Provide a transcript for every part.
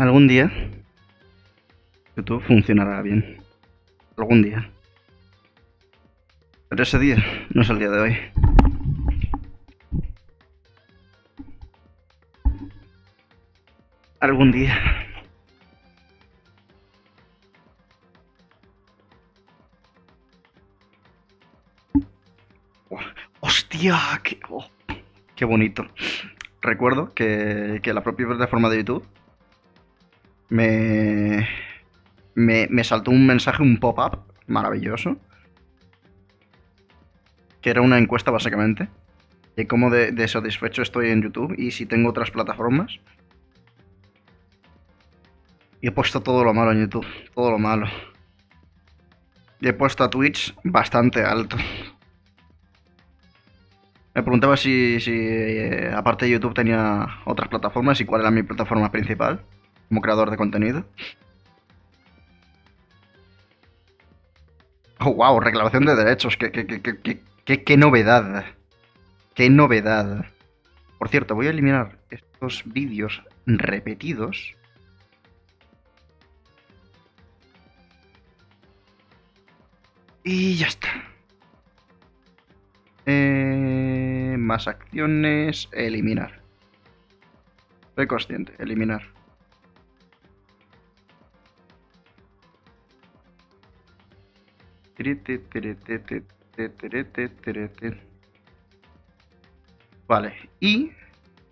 algún día YouTube funcionará bien. Algún día. Pero ese día no es el día de hoy. Algún día. ¡Hostia! ¡Qué, oh, qué bonito! Recuerdo que, que la propia plataforma de YouTube me, me, me saltó un mensaje, un pop-up maravilloso. Que era una encuesta básicamente. De cómo de, satisfecho estoy en YouTube y si tengo otras plataformas. Y he puesto todo lo malo en YouTube. Todo lo malo. Y he puesto a Twitch bastante alto. Me preguntaba si, si eh, aparte de YouTube tenía otras plataformas y cuál era mi plataforma principal como creador de contenido. Oh, wow, reclamación de derechos. Qué, novedad. Qué novedad. Por cierto, voy a eliminar estos vídeos repetidos. Y ya está. Eh, más acciones. Eliminar. Soy consciente. Eliminar. Vale, y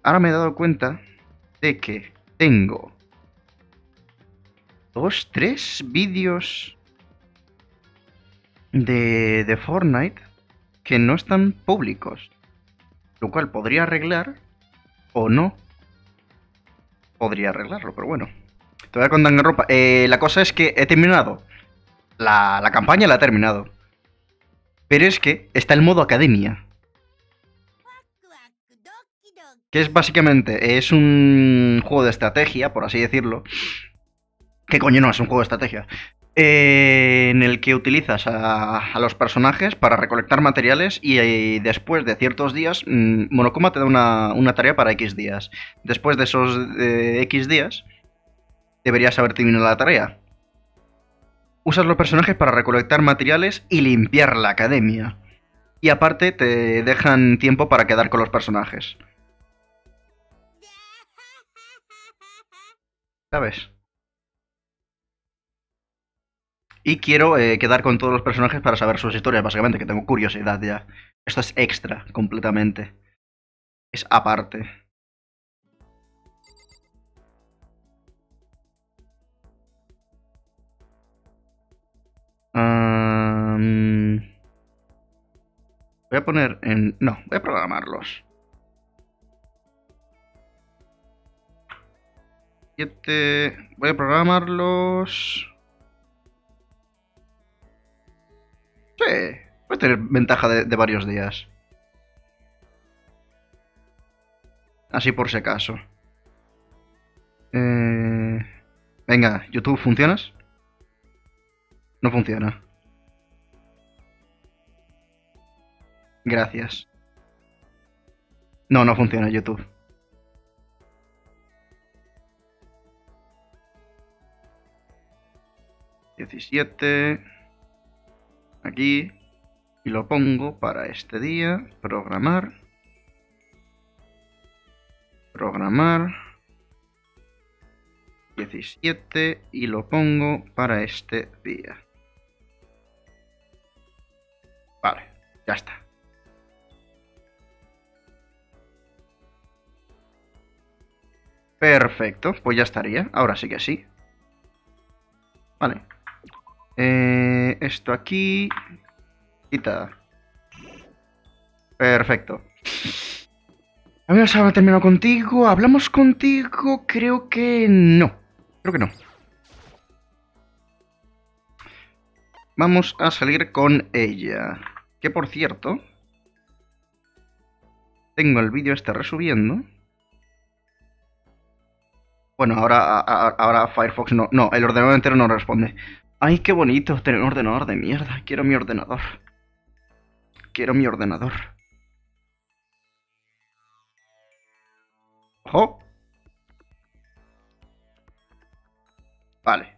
ahora me he dado cuenta de que tengo dos, tres vídeos de, de Fortnite que no están públicos. Lo cual podría arreglar o no. Podría arreglarlo, pero bueno. Te voy a contar en ropa. Eh, la cosa es que he terminado. La, la campaña la he terminado. Pero es que está el modo academia. Que es básicamente, es un juego de estrategia, por así decirlo. ¿Qué coño no? Es un juego de estrategia. Eh, en el que utilizas a, a, los personajes para recolectar materiales y, y después de ciertos días, mmm, Monokuma te da una, una, tarea para X días. Después de esos eh, X días, deberías haber terminado la tarea. Usas los personajes para recolectar materiales y limpiar la academia. Y aparte te dejan tiempo para quedar con los personajes. ¿Sabes? Y quiero eh, quedar con todos los personajes para saber sus historias, básicamente, que tengo curiosidad ya. Esto es extra, completamente. Es aparte. Voy a poner en... No, voy a programarlos. 7... Voy a programarlos... Sí, voy a tener ventaja de, de varios días. Así por si acaso. Eh... Venga, YouTube, ¿funcionas? No funciona. Gracias. No, no funciona YouTube. Diecisiete. Aquí. Y lo pongo para este día. Programar. Programar. 17 y lo pongo para este día. Ya está. Perfecto, pues ya estaría. Ahora sí que sí. Vale. Eh, esto aquí. Quita. Perfecto. Habíamos ahora terminado contigo. ¿Hablamos contigo? Creo que no. Creo que no. Vamos a salir con ella. Que por cierto... Tengo el vídeo este resubiendo. Bueno, ahora, ahora Firefox no... No, el ordenador entero no responde. ¡Ay, qué bonito tener un ordenador de mierda! Quiero mi ordenador. Quiero mi ordenador. ¡Ojo! Vale.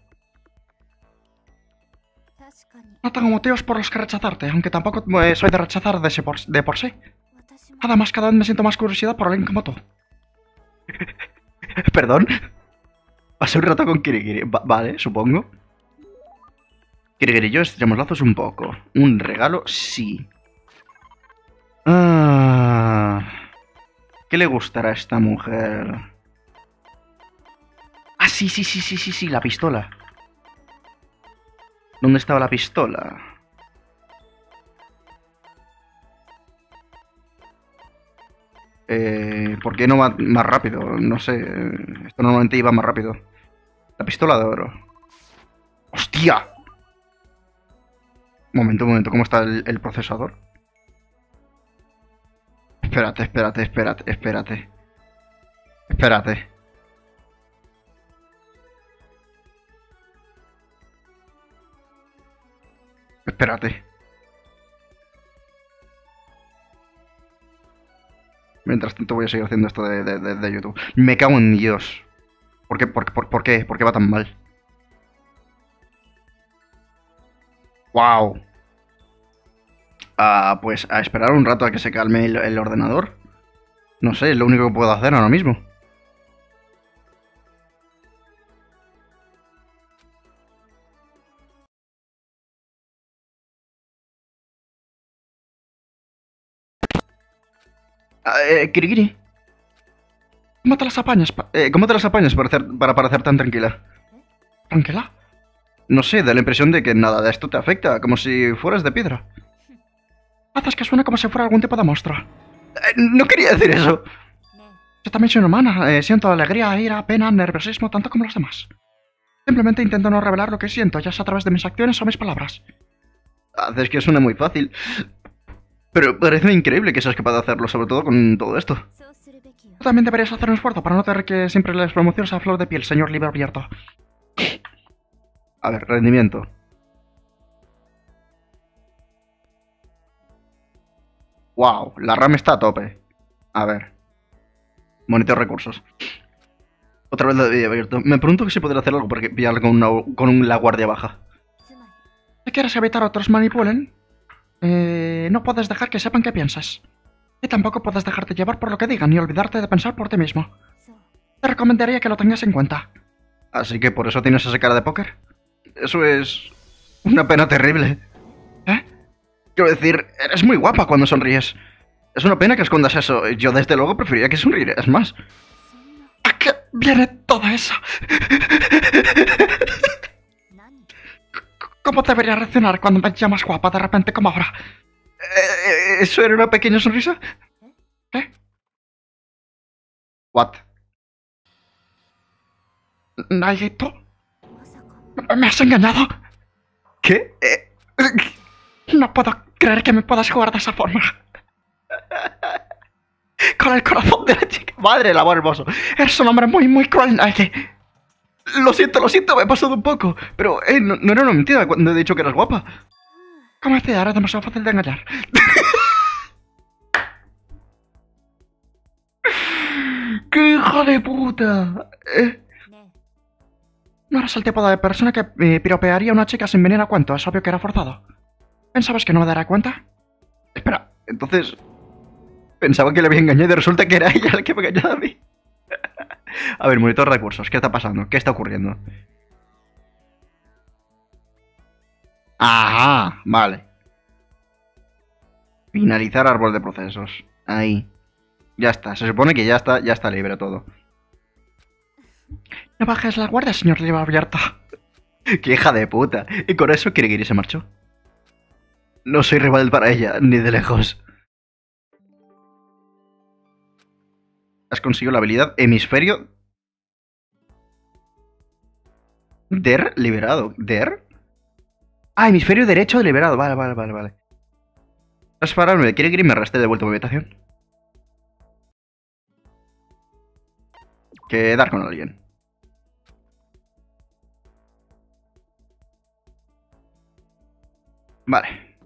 Matan como tíos por los que rechazarte, aunque tampoco eh, soy de rechazar de, por, de por sí. Además, cada vez me siento más curiosidad por alguien como tú. ¿Perdón? Pasé un rato con Kirigiri. Vale, supongo. Kirigiri y yo estrechamos lazos un poco. Un regalo, sí. Ah, ¿Qué le gustará a esta mujer? Ah, sí, sí, sí, sí, sí, sí, la pistola. ¿Dónde estaba la pistola? Eh, ¿Por qué no va más rápido? No sé. Esto normalmente iba más rápido. La pistola de oro. ¡Hostia! Momento, momento. ¿Cómo está el, el procesador? Espérate, espérate, espérate, espérate. Espérate. Espérate. Mientras tanto voy a seguir haciendo esto de, de- de- YouTube. Me cago en Dios. ¿Por qué, por, por- por qué? ¿Por qué va tan mal? ¡Wow! Ah, pues a esperar un rato a que se calme el ordenador. No sé, es lo único que puedo hacer ahora mismo. Eh, Kirigiri. ¿Cómo te las apañas? pa- eh, ¿Cómo te las apañas para, hacer- para parecer tan tranquila? ¿Tranquila? No sé, da la impresión de que nada de esto te afecta, como si fueras de piedra. Haces que suene como si fuera algún tipo de monstruo. Eh, no quería decir eso. ね Yo también soy humana, eh, siento alegría, ira, pena, nerviosismo, tanto como los demás. Simplemente intento no revelar lo que siento, ya sea a través de mis acciones o mis palabras. Haces que suene muy fácil. Pero parece increíble que seas capaz de hacerlo, sobre todo con todo esto. Tú también deberías hacer un esfuerzo para no tener que siempre las promociones a flor de piel, señor libre abierto. A ver, rendimiento. Wow, la RAM está a tope. A ver. Monitor recursos. Otra vez la de abierto. Me pregunto si podría hacer algo para pillarle con, una, con la guardia baja. ¿Quieres evitar otros manipulen? Eh, no puedes dejar que sepan qué piensas. Y tampoco puedes dejarte llevar por lo que digan y olvidarte de pensar por ti mismo. Te recomendaría que lo tengas en cuenta. Así que por eso tienes esa cara de póker. Eso es una pena terrible. ¿Eh? Quiero decir, eres muy guapa cuando sonríes. Es una pena que escondas eso. Yo desde luego preferiría que sonrieras más. ¿A qué viene todo eso? ¿Cómo debería reaccionar cuando me llamas guapa de repente como ahora? Eh, ¿Eso era una pequeña sonrisa? ¿Qué? What? ¿Nayito? ¿Me has engañado? ¿Qué? Eh, no puedo creer que me puedas jugar de esa forma. Con el corazón de la chica. Madre del amor hermoso. Eres un hombre muy, muy cruel, Nayito. Lo siento, lo siento, me he pasado un poco. Pero, eh, no, era una mentira cuando he dicho que eras guapa. Como decía, era demasiado fácil de engañar. ¡Qué hijo de puta! Eh, ね no eres el tipo de persona que eh, piropearía a una chica sin venir a cuento. Es obvio que era forzado. ¿Pensabas que no me daría cuenta? Espera, entonces... Pensaba que le había engañado y resulta que era ella la que me engañaba a mí. A ver, monitor de recursos. ¿Qué está pasando? ¿Qué está ocurriendo? Ajá, vale. Finalizar árbol de procesos. Ahí. Ya está. Se supone que ya está, ya está libre todo. No bajes la guardia, señor libro abierto. ¡Qué hija de puta! Y con eso Kirigiri se marchó. No soy rival para ella, ni de lejos. Has conseguido la habilidad Hemisferio... Der liberado. ¿Der? Ah, hemisferio derecho liberado. Vale, vale, vale, vale. Pararme de Kirigiri me arrastré de vuelta a mi habitación. Quedar con alguien. Vale.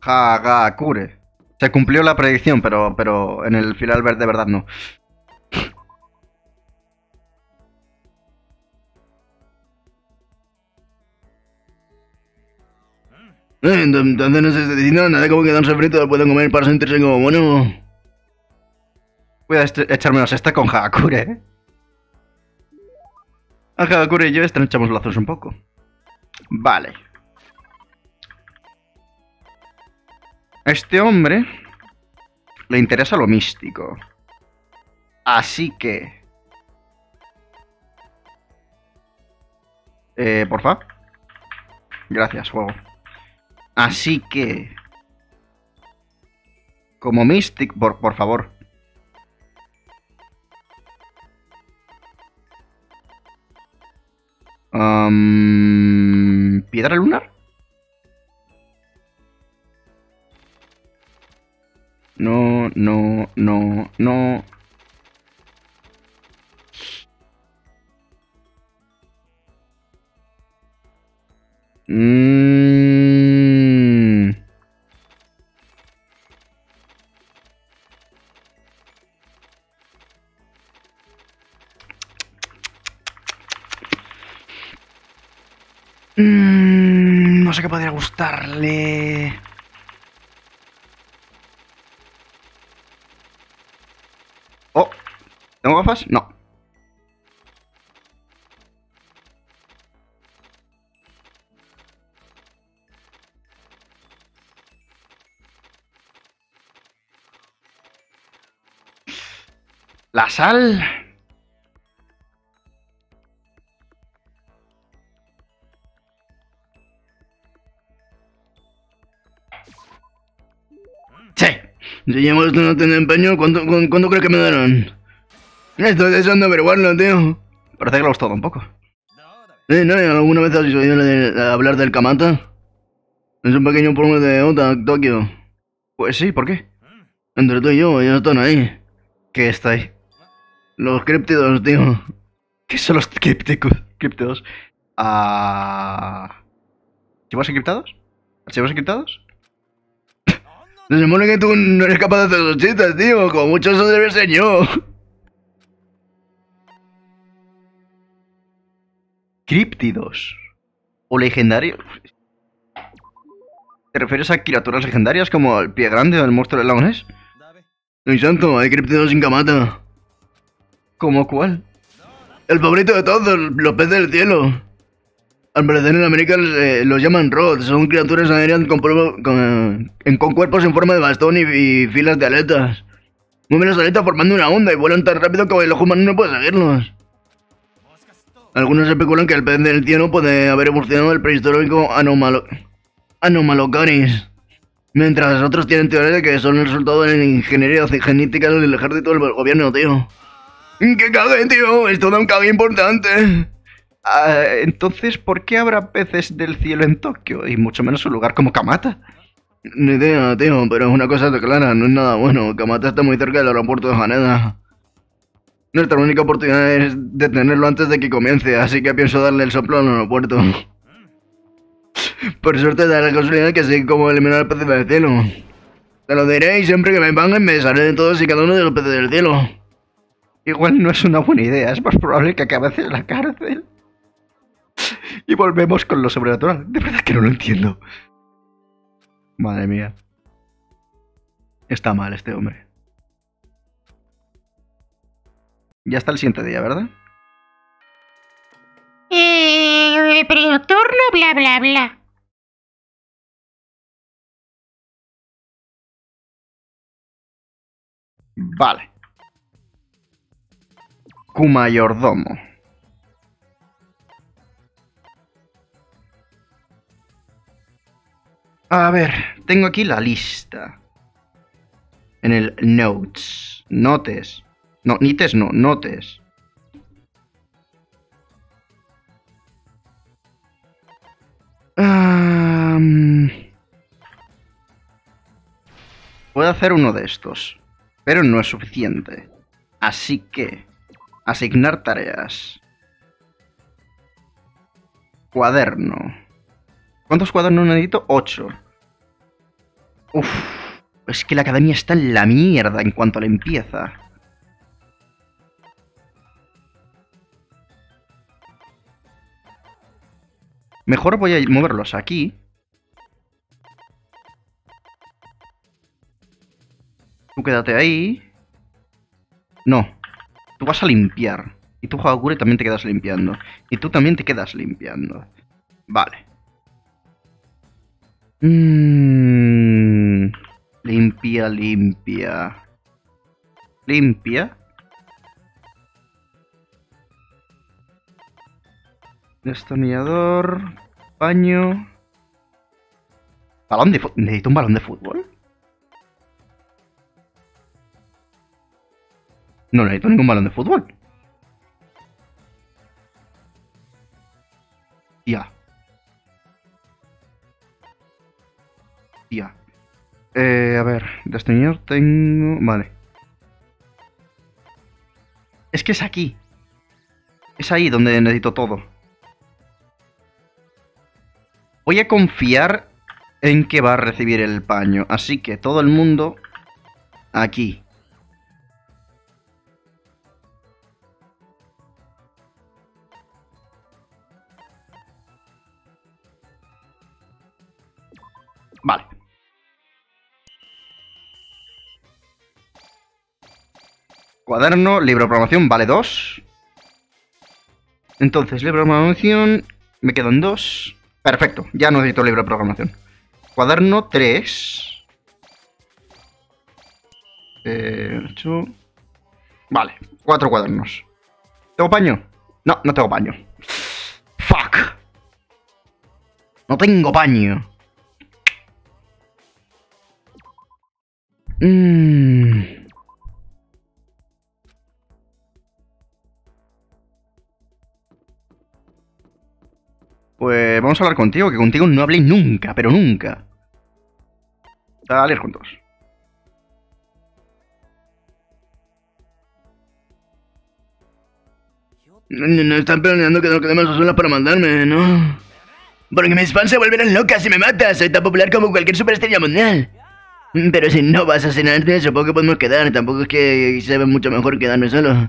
Hagakure. Se cumplió la predicción, pero, pero en el final de verdad no. Eh, entonces no se deciden nada como que dan refrito lo pueden comer para sentirse como bueno. Voy a echarme una cesta con Hagakure. Eh. A Hagakure y yo estrechamos lazos un poco. Vale. A este hombre le interesa lo místico. Así que... Eh, porfa. Gracias, juego. Así que... Como Mystic, por, por favor. Am, ¿Piedra lunar? No, no, no, no. Mm. Mm, no sé qué podría gustarle. Oh, ¿tengo gafas? No. La sal. Sí. Si llevo esto no tiene empeño, ¿cuánto, cu- cuánto crees que me darán? Estoy deseando averiguarlo, tío. Parece que lo ha gustado un poco. Eh, ¿no? ¿Alguna vez has oído hablar del Kamata? Es un pequeño pueblo de Ota, Tokio. Pues sí, ¿por qué? Entre tú y yo, ellos están ahí. ¿Qué está ahí? Los críptidos, tío. ¿Qué son los crípticos? Críptidos. Ah... ¿Archivos encriptados? ¿Archivos encriptados? Se supone que tú no eres capaz de hacer esos chistes, tío. Como mucho eso debe ser yo. Críptidos. O legendarios. ¿Te refieres a criaturas legendarias como el pie grande o el monstruo del lago Ness? Mi santo, hay críptidos sin camata. ¿Cómo cuál? El favorito de todos, los peces del cielo. Al parecer en América eh, los llaman rods, son criaturas aéreas con, con, en- con cuerpos en forma de bastón y, y filas de aletas. Mueven las aletas formando una onda y vuelan tan rápido que el ojo humano no puede seguirlos. Algunos especulan que el pez del cielo puede haber evolucionado del prehistórico Anomalo Anomalocaris. Mientras otros tienen teorías de que son el resultado de la ingeniería genética del ejército del gobierno, tío. ¡Qué cague, tío! Esto da un cague importante. Ah, entonces, ¿por qué habrá peces del cielo en Tokio? Y mucho menos un lugar como Kamata. Ni idea, tío, pero una cosa clara, no es nada bueno. Kamata está muy cerca del aeropuerto de Haneda. Nuestra única oportunidad es detenerlo antes de que comience, así que pienso darle el soplo al aeropuerto. Por suerte da la casualidad que sé cómo eliminar al pez del cielo. Te lo diré y siempre que me paguen me sale de todos y cada uno de los peces del cielo. Igual no es una buena idea, es más probable que acabes en la cárcel. Y volvemos con lo sobrenatural. De verdad que no lo entiendo. Madre mía. Está mal este hombre. Ya está el siguiente día, ¿verdad? Eh, nocturno, bla, bla, bla. Vale. Kumayordomo. A ver, tengo aquí la lista. En el notes. Notes. No, nites no, notes. Puedo hacer uno de estos, pero no es suficiente. Así que, asignar tareas. Cuaderno. ¿Cuántos cuadernos necesito? Ocho. Uf, es que la academia está en la mierda en cuanto a limpieza. Mejor voy a moverlos aquí. Tú quédate ahí. No. Tú vas a limpiar. Y tú, Hagakure, también te quedas limpiando. Y tú también te quedas limpiando. Vale. Mm. Limpia, limpia. Limpia. Destornillador. Paño. ¿Balón de fútbol? ¿Necesito un balón de fútbol? No necesito ningún balón de fútbol. Ya. Ya. Eh, a ver, destornillador tengo... Vale. Es que es aquí. Es ahí donde necesito todo. Voy a confiar en que va a recibir el paño. Así que todo el mundo aquí. Vale. Cuaderno, libro de programación, vale dos. Entonces, libro de programación, me quedan dos. Perfecto, ya no necesito libro de programación. Cuaderno 3. Eh. Vale, cuatro cuadernos. ¿Tengo paño? No, no tengo paño. Fuck. No tengo paño. Mmm. Hablar contigo, que contigo no hablé nunca, pero nunca. Dale juntos. No, están planeando que no quedemos solas para mandarme, ¿no? Porque mis fans se volverán locas si me matas. Soy tan popular como cualquier superestrella mundial. Pero si no vas a cenarte, supongo que podemos quedar. Tampoco es que se ve mucho mejor quedarme solo.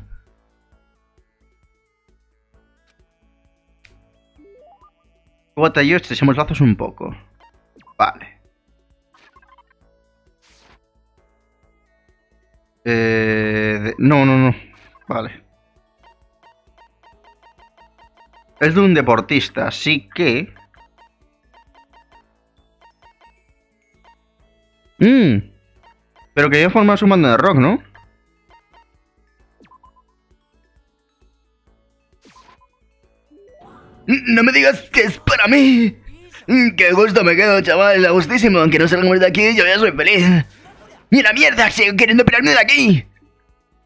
Guata y yo estrechamos lazos un poco. Vale. Eh, no, no, no. Vale. Es de un deportista, así que... Mmm. Pero quería formar su banda de rock, ¿no? No me digas que es para mí. Qué gusto me quedo, chaval. A gustísimo. Aunque no salgamos de aquí, yo ya soy feliz. ¡Y la mierda! Sigo queriendo pirarme de aquí.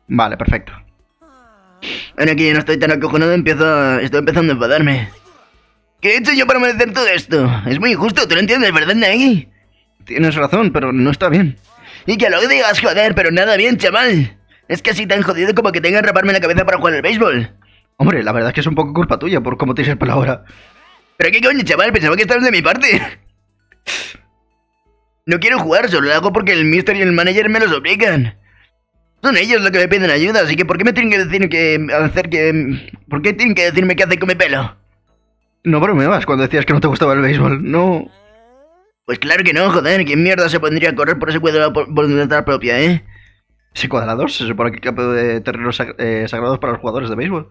Vale, perfecto. Ahora que ya no estoy tan acojonado, empiezo estoy empezando a enfadarme. ¿Qué he hecho yo para merecer todo esto? Es muy injusto, ¿tú lo entiendes, verdad, Nagi? Tienes razón, pero no está bien. Y que lo digas, joder, pero nada bien, chaval. Es casi tan jodido como que tenga que raparme la cabeza para jugar al béisbol. Hombre, la verdad es que es un poco culpa tuya por cómo tienes el pelo ahora. ¿Pero qué coño, chaval? Pensaba que estabas de mi parte. No quiero jugar, solo lo hago porque el mister y el manager me los obligan. Son ellos los que me piden ayuda, así que ¿por qué me tienen que decir que hacer que... ¿Por qué tienen que decirme qué hacer con mi pelo? No bromeabas cuando decías que no te gustaba el béisbol. No. Pues claro que no, joder, ¿quién mierda se pondría a correr por ese cuadro por voluntad propia, eh? Ese cuadrador se supone que capaz de terrenos sag- eh, sagrados para los jugadores de béisbol.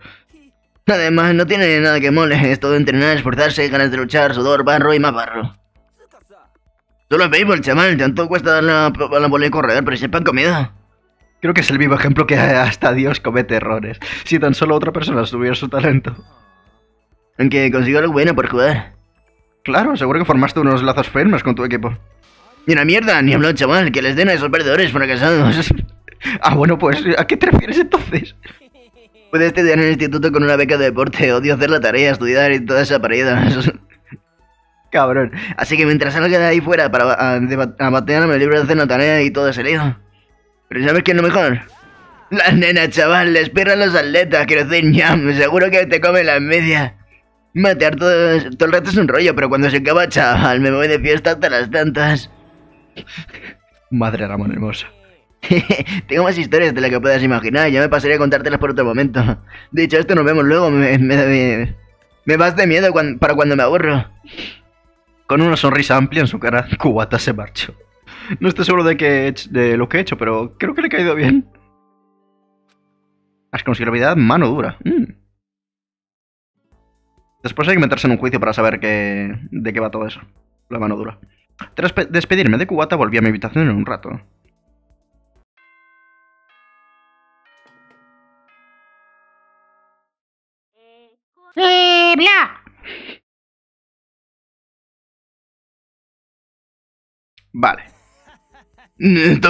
Además, no tiene nada que mole, es todo entrenar, esforzarse, ganas de luchar, sudor, barro y más barro. Solo es béisbol, chaval, tanto cuesta dar la, la bola y correr, pero sepan comida. Creo que es el vivo ejemplo que hasta Dios comete errores. Si tan solo otra persona tuviera su talento. Aunque consigo algo bueno por jugar. Claro, seguro que formaste unos lazos firmes con tu equipo. Y una mierda, ni hablo, chaval, que les den a esos perdedores fracasados. Ah, bueno, pues, ¿a qué te refieres entonces? Pude estudiar en el instituto con una beca de deporte, odio hacer la tarea, estudiar y toda esa parida. Cabrón. Así que mientras salga de ahí fuera para a, deba- a batear, me libro de hacer la tarea y todo ese lío. Pero ¿sabes qué es lo mejor? Las nenas, chaval, les pirran los atletas, quiero decir, ñam, seguro que te comen las medias. Matear todo, todo el rato es un rollo, pero cuando se acaba, chaval, me voy de fiesta hasta las tantas. Madre Ramón hermosa. Tengo más historias de las que puedas imaginar, ya me pasaría a contártelas por otro momento. Dicho esto, nos vemos luego, me, me, me, me vas de miedo para cuando me aburro. Con una sonrisa amplia en su cara, Cubata se marchó. No estoy seguro de, que, de lo que he hecho, pero creo que le he caído bien. Has conseguido mano dura. Mm. Después hay que meterse en un juicio para saber qué, de qué va todo eso. La mano dura. Tras pe- despedirme de Cubata, volví a mi habitación en un rato. Vale.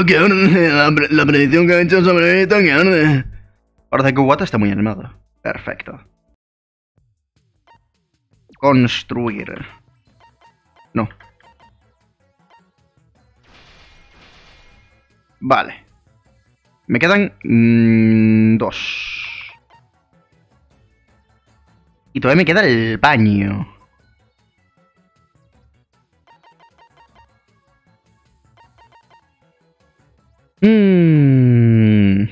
Que la, pre- la predicción que ha hecho sobre arde. Parece que Cubata está muy animado. Perfecto. Construir. No. Vale. Me quedan mm, dos. Y todavía me queda el baño. Mm.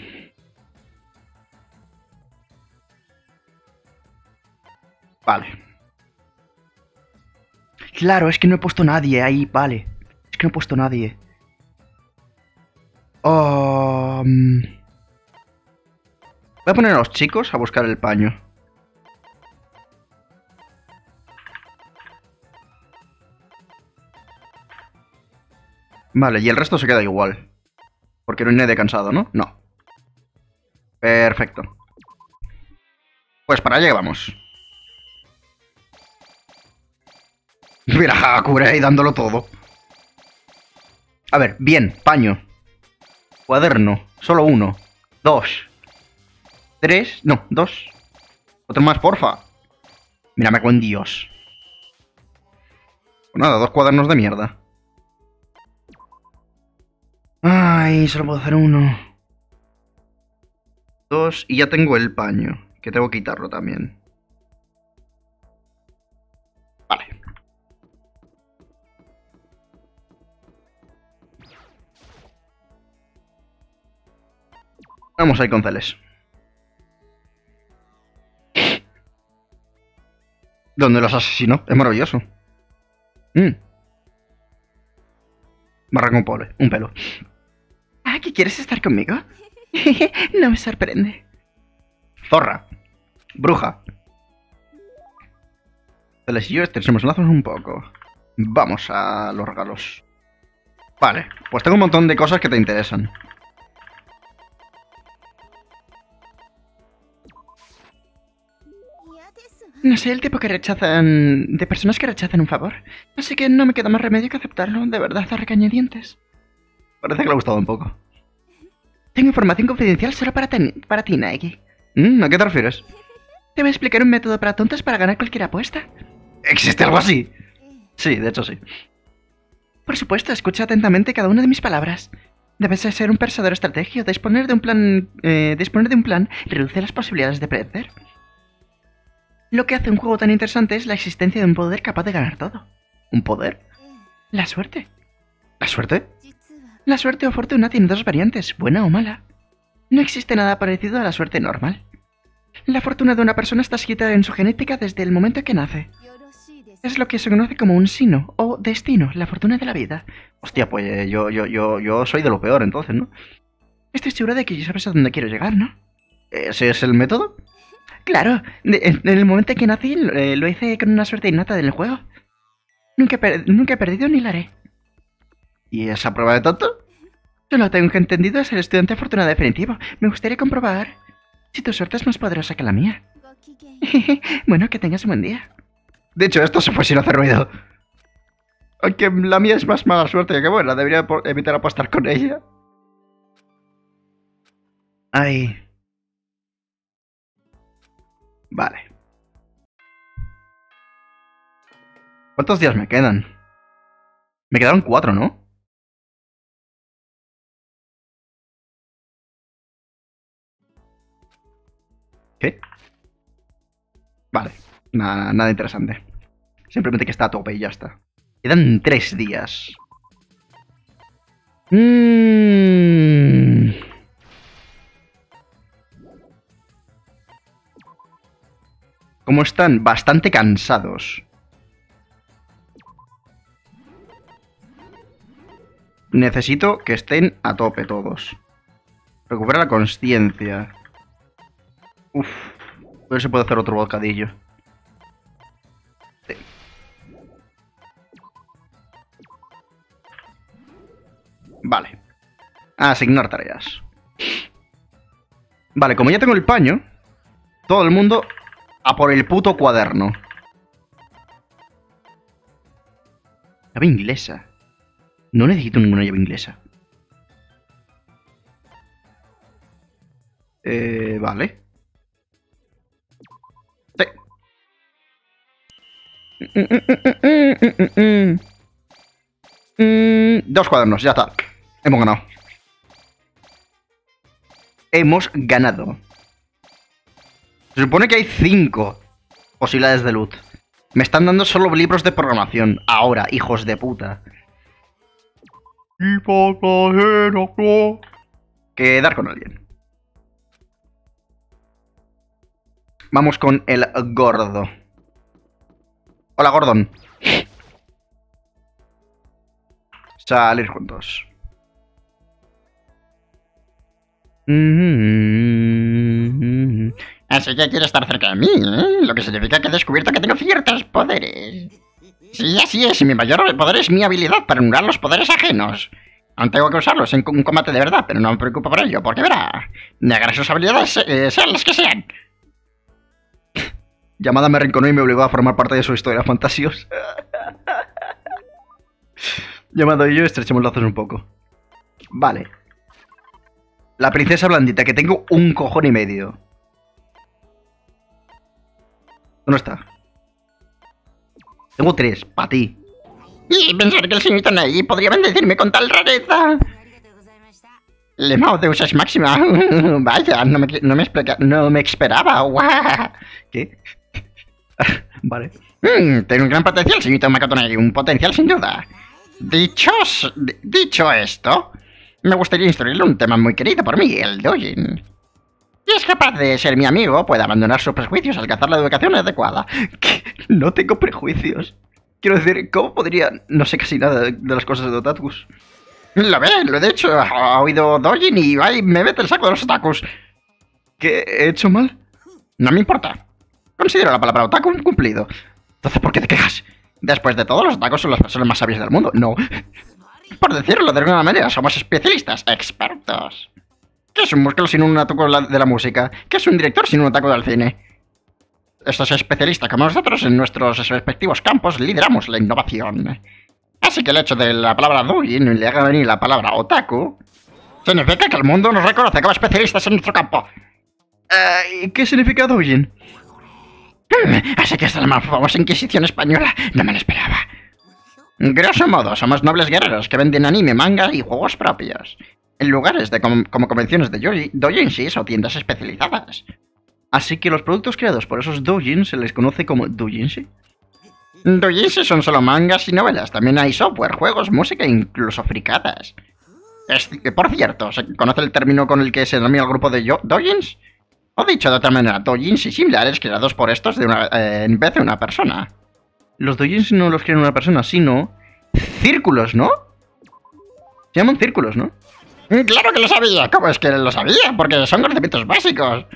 Vale. Claro, es que no he puesto nadie ahí, vale. Es que no he puesto nadie. Um, Voy a poner a los chicos a buscar el paño. Vale, y el resto se queda igual. Porque no hay nadie cansado, ¿no? No. Perfecto. Pues para allá vamos. Mira a ahí dándolo todo. A ver, bien, paño. Cuaderno, solo uno. Dos. Tres, no, dos. Otro más, porfa. Mírame con Dios. Pues nada, dos cuadernos de mierda. Ay, solo puedo hacer uno. Dos, y ya tengo el paño, que tengo que quitarlo también. Vale. Vamos ahí con Celes. ¿Dónde los asesinó? Es maravilloso. Mm. Pole, un pelo. Ah, ¿que quieres estar conmigo? no me sorprende. Zorra. Bruja. Celes y yo estrechemos lazos un poco. Vamos a los regalos. Vale, pues tengo un montón de cosas que te interesan. No soy el tipo que rechazan... de personas que rechazan un favor. Así que no me queda más remedio que aceptarlo, de verdad, a recañadientes. Parece que le ha gustado un poco. Tengo información confidencial solo para, para ti, Nike. Mm, ¿A qué te refieres? Te voy a explicar un método para tontos para ganar cualquier apuesta. ¿Existe algo así? Sí, de hecho sí. Por supuesto, escucha atentamente cada una de mis palabras. Debes de ser un pensador estrategio. Disponer de un plan. eh, disponer de un plan reduce las posibilidades de perder. Lo que hace un juego tan interesante es la existencia de un poder capaz de ganar todo. ¿Un poder? La suerte. ¿La suerte? La suerte o fortuna tiene dos variantes, buena o mala. No existe nada parecido a la suerte normal. La fortuna de una persona está escrita en su genética desde el momento que nace. Es lo que se conoce como un sino o destino, la fortuna de la vida. Hostia, pues eh, yo, yo, yo, yo soy de lo peor entonces, ¿no? Estoy segura de que ya sabes a dónde quiero llegar, ¿no? ¿Ese es el método? Claro, en, el momento en que nací eh, lo hice con una suerte innata del juego. Nunca nunca he perdido ni la haré. ¿Y esa prueba de tonto? Solo tengo que entendido es el estudiante afortunado definitivo. Me gustaría comprobar si tu suerte es más poderosa que la mía. bueno, que tengas un buen día. De hecho, esto se fue sin hacer ruido. Aunque la mía es más mala suerte que buena, debería evitar apostar con ella. Ay. Vale. ¿Cuántos días me quedan? Me quedaron cuatro, ¿no? ¿Qué? Vale, nada, interesante. Simplemente que está a tope y ya está. Quedan tres días. Mm. Como están bastante cansados. Necesito que estén a tope todos. Recupera la conciencia. Uf. A ver si puedo hacer otro bocadillo. Sí. Vale. Asignar tareas. Vale, como ya tengo el paño, todo el mundo a por el puto cuaderno. Llave inglesa. No necesito ninguna llave inglesa. Eh, vale. Dos cuadernos, ya está. Hemos ganado. Hemos ganado. Se supone que hay cinco posibilidades de loot. Me están dando solo libros de programación. Ahora, hijos de puta. Quedar con alguien. Vamos con el gordo. Hola, Gordon. Salir juntos. Así que quiere estar cerca de mí, ¿eh? Lo que significa que he descubierto que tengo ciertos poderes. Sí, así es, y mi mayor poder es mi habilidad para anular los poderes ajenos. Aún tengo que usarlos en un combate de verdad, pero no me preocupo por ello, porque verá, negaré sus habilidades, eh, sean las que sean. Llamada me rinconó y me obligó a formar parte de su historia fantasiosa. Llamado y yo estrechemos lazos un poco. Vale. La princesa blandita, que tengo un cojón y medio. ¿Dónde está? Tengo tres, para ti. Y pensar que el señorito Ney podría bendecirme con tal rareza. Lemao Deus es máxima. Vaya, no me, no me, explica- no me esperaba. ¿Qué? vale. Mm, tiene un gran potencial, señorito Makotonei, un potencial sin duda. Dichos, di- dicho esto, me gustaría instruirle un tema muy querido por mí, el Dojin. Si es capaz de ser mi amigo, puede abandonar sus prejuicios al alcanzar la educación adecuada. No tengo prejuicios. Quiero decir, ¿cómo podría...? No sé casi nada de de las cosas de otakus. Lo ve, lo he hecho, ha oído Dojin y ay, me mete el saco de los otakus. ¿Qué? ¿He hecho mal? No me importa. Considero la palabra otaku un cumplido. Entonces, ¿por qué te quejas? Después de todo, los otakus son las personas más sabias del mundo. No. Por decirlo de alguna manera, somos especialistas, expertos. ¿Qué es un músculo sin un otaku de la- música? ¿Qué es un director sin un otaku del cine? Estos especialistas como nosotros en nuestros respectivos campos lideramos la innovación. Así que el hecho de la palabra doujin le haga venir la palabra otaku significa que el mundo nos reconoce como especialistas en nuestro campo. Eh, ¿Qué significa Dojin? Así que es la más famosa Inquisición española. No me lo esperaba. Grosso modo, somos nobles guerreros que venden anime, manga y juegos propios. En lugares de com- como convenciones de doujinshis o tiendas especializadas. Así que los productos creados por esos Dojin se les conoce como Doujinshi. Doujinshis son solo mangas y novelas. También hay software, juegos, música e incluso fricadas. Es- por cierto, ¿se conoce el término con el que se denomina el grupo de doujins? O dicho de otra manera, doujins y similares creados por estos de una- eh, en vez de una persona. Los Dojins no los crea una persona, sino círculos, ¿no? Se llaman círculos, ¿no? Mm, Claro que lo sabía. ¿Cómo es que lo sabía? Porque son conocimientos básicos.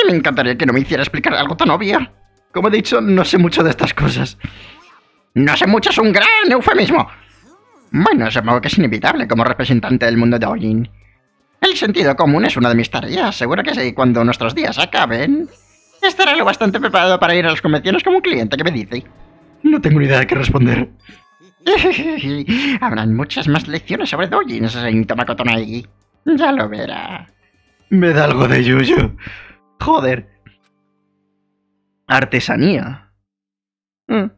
Y me encantaría que no me hiciera explicar algo tan obvio. Como he dicho, no sé mucho de estas cosas. No sé mucho es un gran eufemismo. Bueno, supongo que es inevitable como representante del mundo de Ojin. El sentido común es una de mis tareas. Seguro que sí, cuando nuestros días acaben, estaré lo bastante preparado para ir a las convenciones como un cliente que me dice. No tengo ni idea de qué responder. Habrán muchas más lecciones sobre Dojin, señorita Makotonagi. Ya lo verá. Me da algo de yuyu. Joder. Artesanía. Mm.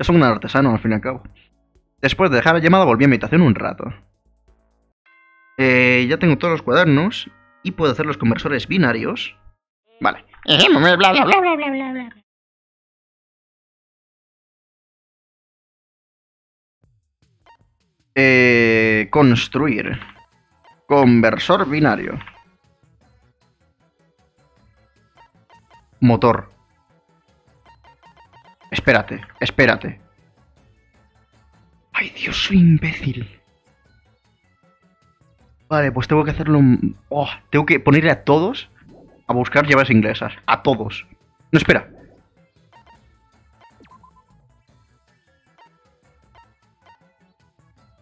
Soy un artesano, al fin y al cabo. Después de dejar la llamada, volví a mi habitación un rato. Eh, ya tengo todos los cuadernos y puedo hacer los conversores binarios. Vale. Eh, bla, bla, bla, bla, bla, bla, bla. Eh, construir. Conversor binario. Motor. Espérate, espérate. Ay, Dios, soy imbécil. Vale, pues tengo que hacerlo... Oh, tengo que ponerle a todos a buscar llaves inglesas. A todos. No, espera.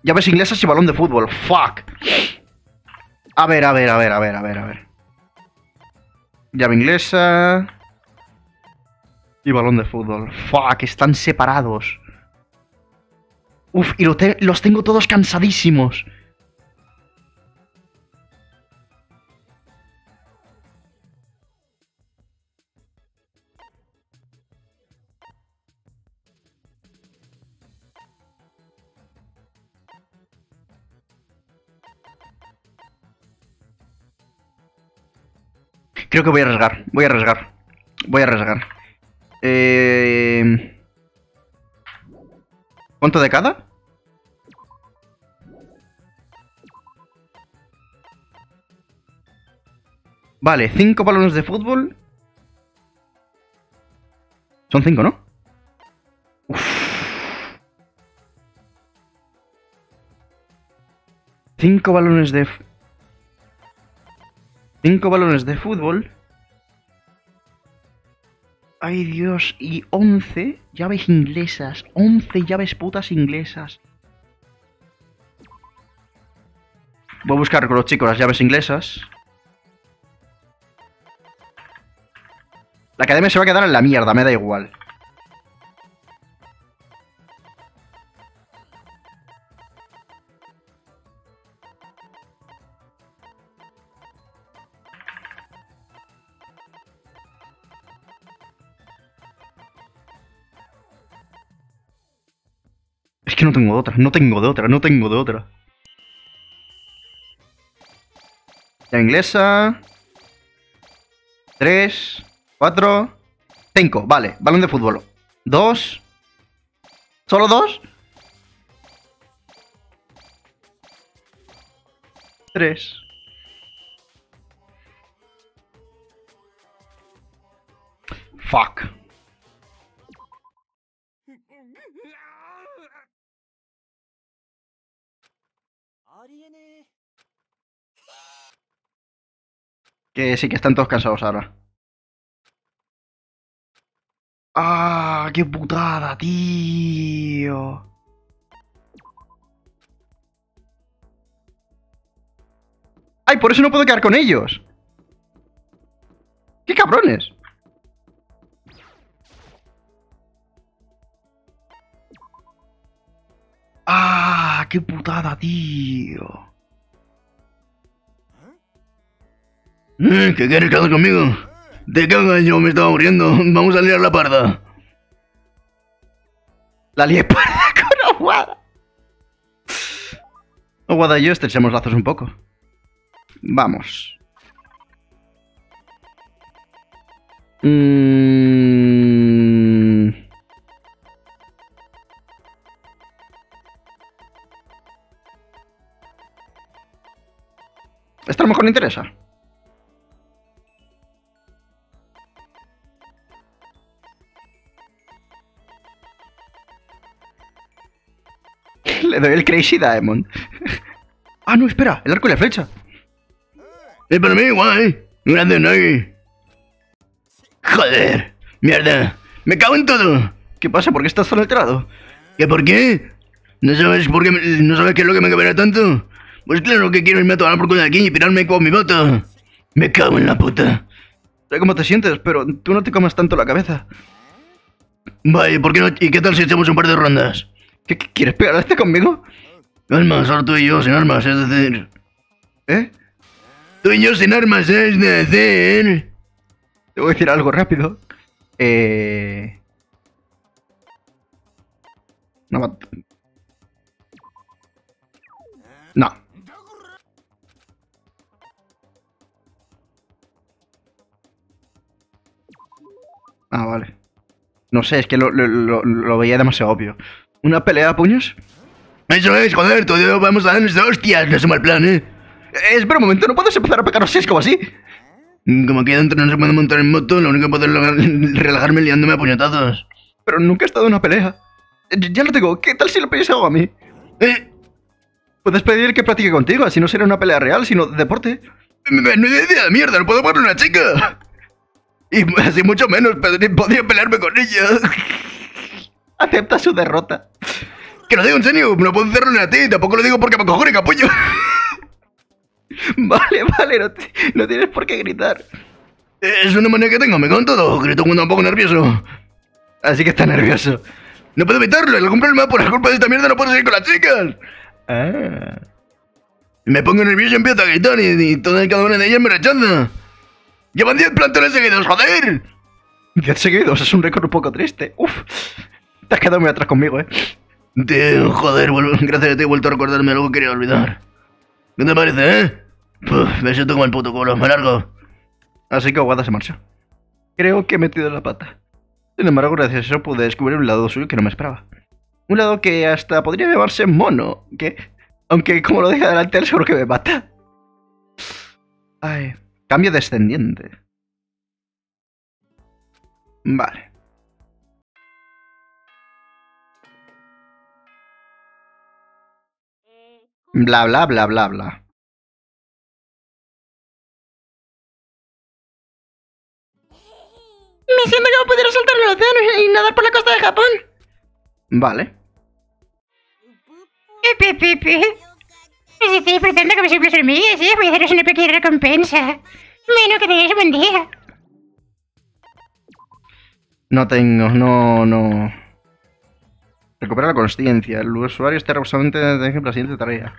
Llaves inglesas y balón de fútbol. Fuck. A ver, a ver, a ver, a ver, a ver, a ver. Llave inglesa. Y balón de fútbol. Fuck, están separados. Uf, y lo los tengo todos cansadísimos. Creo que voy a arriesgar. Voy a arriesgar. Voy a arriesgar. Eh... ¿Cuánto de cada? Vale, cinco balones de fútbol. Son cinco, ¿no? Uf. Cinco balones de... f- Cinco balones de fútbol. Ay Dios, y 11 llaves inglesas. 11 llaves putas inglesas. Voy a buscar con los chicos las llaves inglesas. La academia se va a quedar en la mierda, me da igual. No tengo de otra, no tengo de otra, no tengo de otra. La inglesa. Tres, cuatro, cinco. Vale, balón de fútbol. Dos. ¿Solo dos? Tres. Fuck. Que sí que están todos cansados ahora. ¡Ah! ¡Qué putada, tío! ¡Ay, por eso no puedo quedar con ellos! ¡Qué cabrones! ¡Ah! ¡Qué putada, tío! ¿Qué quieres quedar conmigo? Te cagas, yo me estaba muriendo. Vamos a liar la parda. La lié parda con Aguada. Aguada y yo estrechamos lazos un poco. Vamos. Mm. Esta a lo mejor no interesa. Le doy el Crazy Diamond. ah, no, espera, el arco y la flecha. Es para mí, guay. Grande Nagi. Joder. Mierda. Me cago en todo. ¿Qué pasa? ¿Por qué estás tan alterado? ¿Qué por qué? ¿No sabes por qué? me- ¿No sabes qué es lo que me caberá tanto? Pues claro que quiero irme a tomar por culo de aquí y pirarme con mi moto. Me cago en la puta. Sé cómo te sientes, pero tú no te comas tanto la cabeza. Vaya, ¿por qué no? ¿Y qué tal si echamos un par de rondas? ¿Qué, qué- quieres pegarte conmigo? Calma, solo tú y yo sin armas, es decir... ¿Eh? Tú y yo sin armas, es decir... Te voy a decir algo rápido. Eh... No. No. Ah, vale. No sé, es que lo veía demasiado obvio. ¿Una pelea a puños? Eso es, joder, tú y yo vamos a darnos de hostias, no es un mal plan, ¿eh? Eh, espera un momento, ¿no puedes empezar a pegarnos así como así? Como aquí adentro no se puede montar en moto, lo único que puedo es relajarme liándome a puñetazos. Pero nunca he estado en una pelea. Eh, Ya lo tengo, ¿qué tal si lo pides algo a mí? ¿Eh? Puedes pedir que practique contigo, así no será una pelea real, sino deporte. Menuda idea de mierda, no puedo poner una chica. Y así mucho menos podría pelearme con ella. Acepta su derrota. Que lo digo en serio, no puedo hacerlo ni a ti, tampoco lo digo porque me cojones capullo. Vale, vale, no, te- no tienes por qué gritar. Es una manía que tengo, me con todo, grito cuando un poco nervioso. Así que está nervioso. No puedo evitarlo, algún problema por la culpa de esta mierda no puedo seguir con las chicas. Ah. Me pongo nervioso y empiezo a gritar y, y toda y cada una de ellas me rechaza. Llevan 10 plantones seguidos, joder. Diez seguidos, es un récord un poco triste. Uf, te has quedado muy atrás conmigo, eh. Tío, joder, gracias a ti he vuelto a recordarme algo que quería olvidar. ¿Qué te parece, eh? Puf, me siento como el puto culo, me largo. Así que Aguada se marchó. Creo que he metido la pata. Sin embargo, gracias a eso pude descubrir un lado suyo que no me esperaba. Un lado que hasta podría llamarse mono, que, aunque como lo dije adelante, él seguro que me mata. Ay, cambio descendiente. Vale. Bla bla bla bla bla. Me siento que voy a poder saltar el océano y nadar por la costa de Japón. Vale. Pepe, Pepe. Os estoy disfrutando como simples hormigas, ¿eh? Voy a haceros una pequeña recompensa. Bueno, que tengáis un buen día. No tengo, no, no. Recupera la consciencia. El usuario está responsable de la siguiente tarea.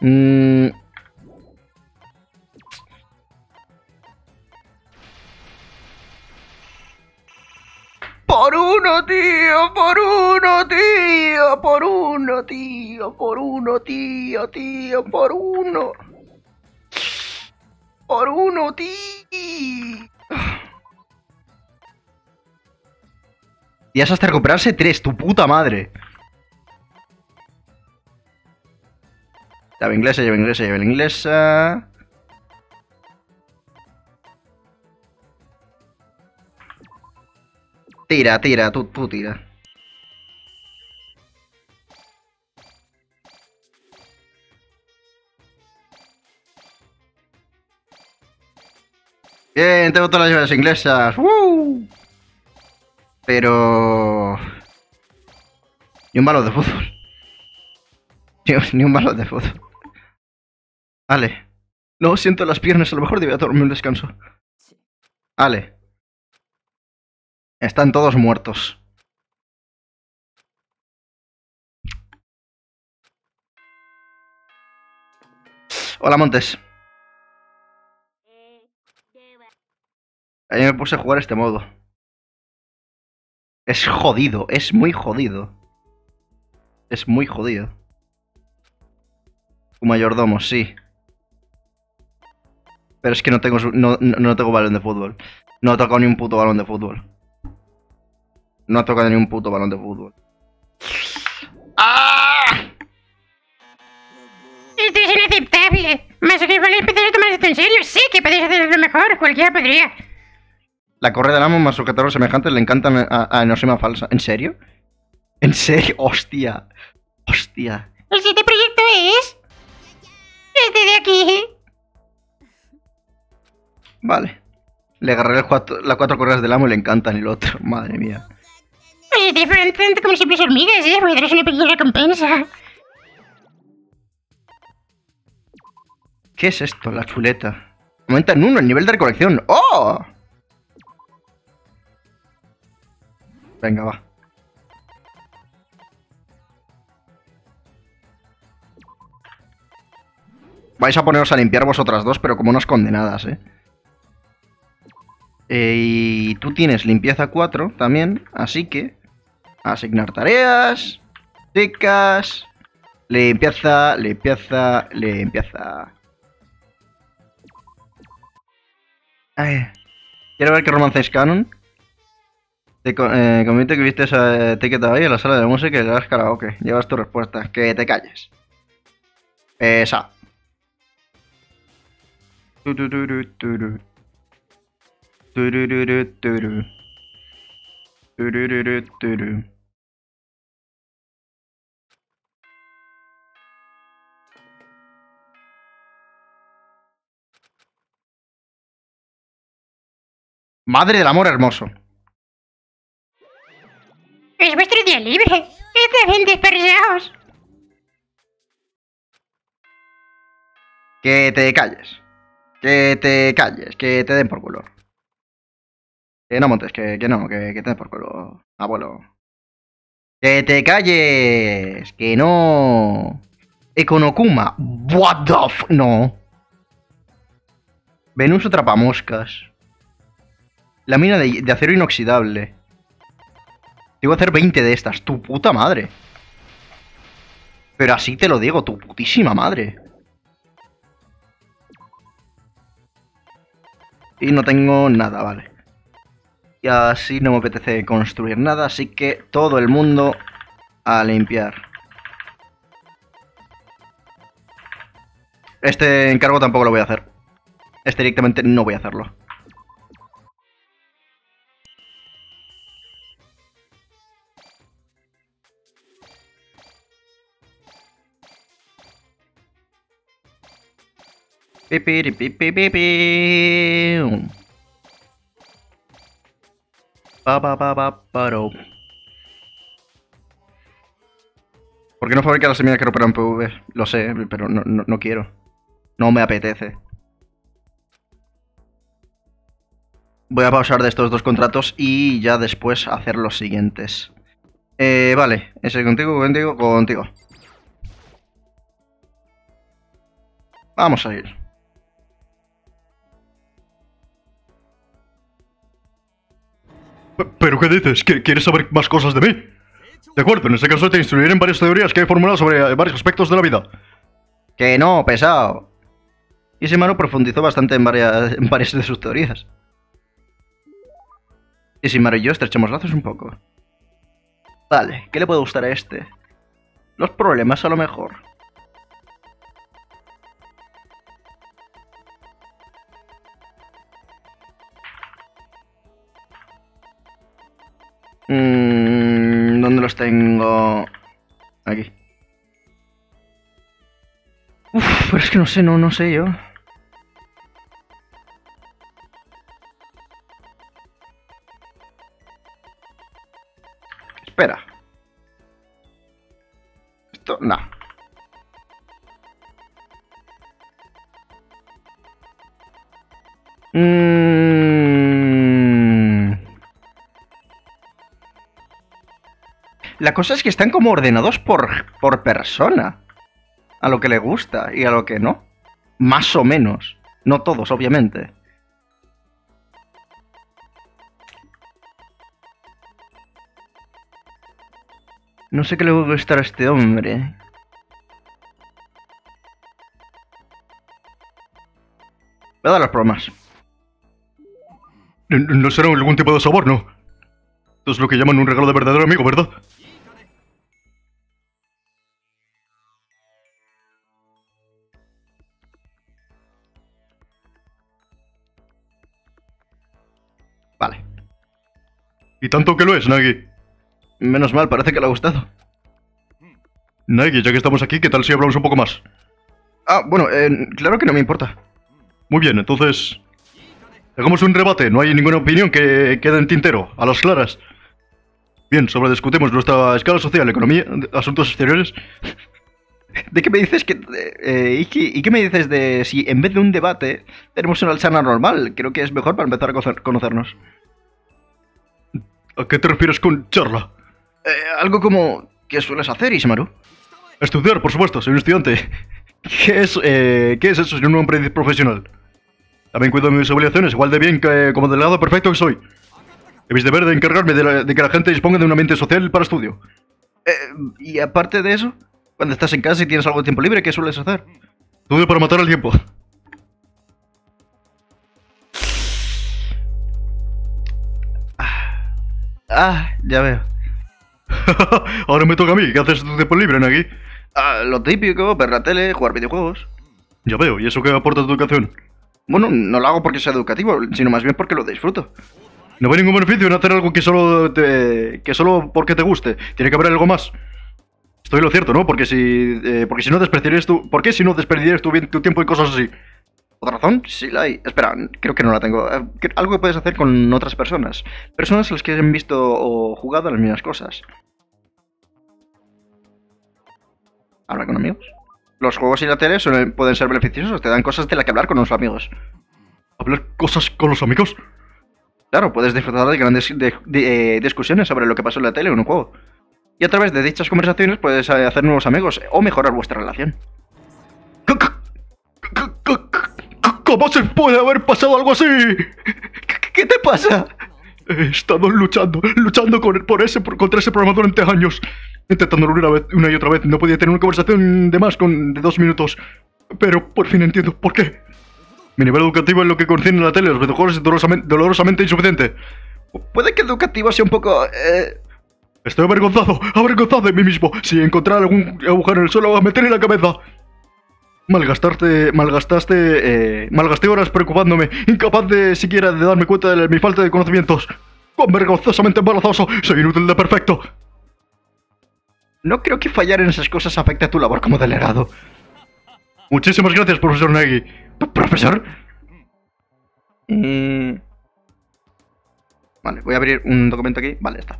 Mm. Por uno, tío, por uno, tío, por uno, tío, por uno, tío, tío, por uno. Por uno, tío. Es hasta recuperarse tres, tu puta madre. Llave inglesa, llave inglesa, llave inglesa. Tira, tira, tú, tú tira. Bien, tengo todas las llaves inglesas. ¡Woo! Pero... Ni un balón de fútbol. Ni, ni un balón de fútbol. Ale. No, siento las piernas, a lo mejor debía tomarme un descanso. Ale. Están todos muertos. Hola, Montes. Ayer me puse a jugar este modo. Es jodido, es muy jodido. Es muy jodido. Un mayordomo, sí. Pero es que no tengo su- no, no, tengo balón de fútbol. No he tocado ni un puto balón de fútbol. No he tocado ni un puto balón de fútbol. ¡Ah! Esto es inaceptable. Más que vale empezar a tomar esto en serio. Sí que podéis hacerlo mejor. Cualquiera podría. La correa del amo más sujetadores semejantes le encantan a, a Enosima falsa. ¿En serio? ¿En serio? Hostia. Hostia. El siguiente proyecto es... Este de aquí. Vale. Le agarré las cuatro, las cuatro correas del amo y le encantan el otro. Madre mía. Estoy disfrutando como simples hormigas, ¿eh? Voy a daros una pequeña recompensa. ¿Qué es esto? La chuleta. Aumenta en uno el nivel de recolección. ¡Oh! Venga, va. Vais a poneros a limpiar vosotras dos, pero como unas condenadas, ¿eh? Eh, y tú tienes limpieza 4 también, así que... Asignar tareas... Chicas... Limpieza, limpieza, limpieza... Quiero ver qué romance es canon. Te eh, comento que viste esa ticket hoy en la sala de música y le das karaoke. Llevas tu respuesta. Que te calles. Esa. Madre del amor hermoso. Es vuestro día libre. Está bien dispersaos. Que te calles. Que te calles, que te den por culo. Que no montes, que, no, que, te den por culo, abuelo. Que te calles, que no. Econokuma, what the f... No. Venus atrapamoscas. La mina de acero inoxidable. Que hacer 20 de estas, tu puta madre. Pero así te lo digo, tu putísima madre. Y no tengo nada, vale. Y así no me apetece construir nada, así que todo el mundo a limpiar. Este encargo tampoco lo voy a hacer. Este directamente no voy a hacerlo. Pa, pa, pa, pa, paro. ¿Por qué no fabricar la semilla que en PV? Lo sé, pero no, no, no quiero. No me apetece. Voy a pausar de estos dos contratos y ya después hacer los siguientes. Eh, vale, ese contigo, contigo, contigo. Vamos a ir. ¿Pero qué dices? ¿Qui- ¿Quieres saber más cosas de mí? De acuerdo, en ese caso te instruiré en varias teorías que he formulado sobre eh, varios aspectos de la vida. Que no, pesado. Y ese mano profundizó bastante en varias, en varias de sus teorías. Y si Maro y yo estrechamos lazos un poco. Vale, ¿qué le puede gustar a este? Los problemas a lo mejor. Mm, ¿Dónde los tengo? Aquí. Uf, pero es que no sé, no, no sé yo. Espera. Esto, no. Mm. La cosa es que están como ordenados por, por persona a lo que le gusta y a lo que no. Más o menos. No todos, obviamente. No sé qué le va a gustar a este hombre. Voy a dar los problemas. N- No será algún tipo de soborno. Esto es lo que llaman un regalo de verdadero amigo, ¿verdad? Y tanto que lo es, Nagi. Menos mal, parece que le ha gustado. Nagi, ya que estamos aquí, ¿qué tal si hablamos un poco más? Ah, bueno, eh, claro que no me importa. Muy bien, entonces... Hagamos un rebate, no hay ninguna opinión que quede en tintero, a las claras. Bien, sobre discutimos nuestra escala social, economía, asuntos exteriores. ¿De qué me dices que... eh, ¿y, qué, me dices de si en vez de un debate tenemos una charla normal? Creo que es mejor para empezar a conocer- conocernos. ¿A qué te refieres con charla? Eh, algo como... ¿Qué sueles hacer, Ismaru? Estudiar, por supuesto, soy un estudiante. ¿Qué es, eh, ¿qué es eso no un aprendiz profesional? También cuido de mis obligaciones, igual de bien que como delegado perfecto que soy. Debéis deber de encargarme de, la- de que la gente disponga de un ambiente social para estudio. Eh, y aparte de eso, cuando estás en casa y tienes algo de tiempo libre, ¿qué sueles hacer? Estudio para matar el tiempo. Ah, ya veo. Ahora me toca a mí, ¿qué haces tu tiempo libre, Nagi? Ah, lo típico, ver la tele, jugar videojuegos. Ya veo, ¿y eso qué aporta tu educación? Bueno, no lo hago porque sea educativo, sino más bien porque lo disfruto. No ve ningún beneficio en hacer algo que solo te, que solo porque te guste. Tiene que haber algo más. Estoy lo cierto, ¿no? Porque si eh, porque si no desperdiciarías tu ¿Por qué si no desperdiciarías tu, tu tiempo en cosas así? ¿Otra razón? Sí la hay. Espera, creo que no la tengo. Eh, Algo que puedes hacer con otras personas. Personas a las que han visto o jugado las mismas cosas. ¿Hablar con amigos? Los juegos y la tele pueden ser beneficiosos. Te dan cosas de las que hablar con los amigos. ¿Hablar cosas con los amigos? Claro, puedes disfrutar de grandes de- de- eh, discusiones sobre lo que pasó en la tele o en un juego. Y a través de dichas conversaciones puedes eh, hacer nuevos amigos o mejorar vuestra relación. ¿Cómo se puede haber pasado algo así? ¿Qué, qué te pasa? He estado luchando, luchando con- por ese, por- contra ese programa durante años. Intentándolo una, vez, una y otra vez. No podía tener una conversación de más con, de dos minutos. Pero por fin entiendo por qué. Mi nivel educativo en lo que concierne la tele los videojuegos es dolorosamente, dolorosamente insuficiente. Puede que educativo sea un poco... eh, Estoy avergonzado, avergonzado de mí mismo. Si encontrar algún agujero en el suelo, a meter en la cabeza. Malgastarte, malgastaste, eh, malgasté horas preocupándome, incapaz de siquiera de darme cuenta de mi falta de conocimientos. Cuán vergonzosamente embarazoso, soy inútil de perfecto. No creo que fallar en esas cosas afecte a tu labor como delegado. Muchísimas gracias, profesor Nagy. ¿Profesor? Mm. Vale, voy a abrir un documento aquí. Vale, está.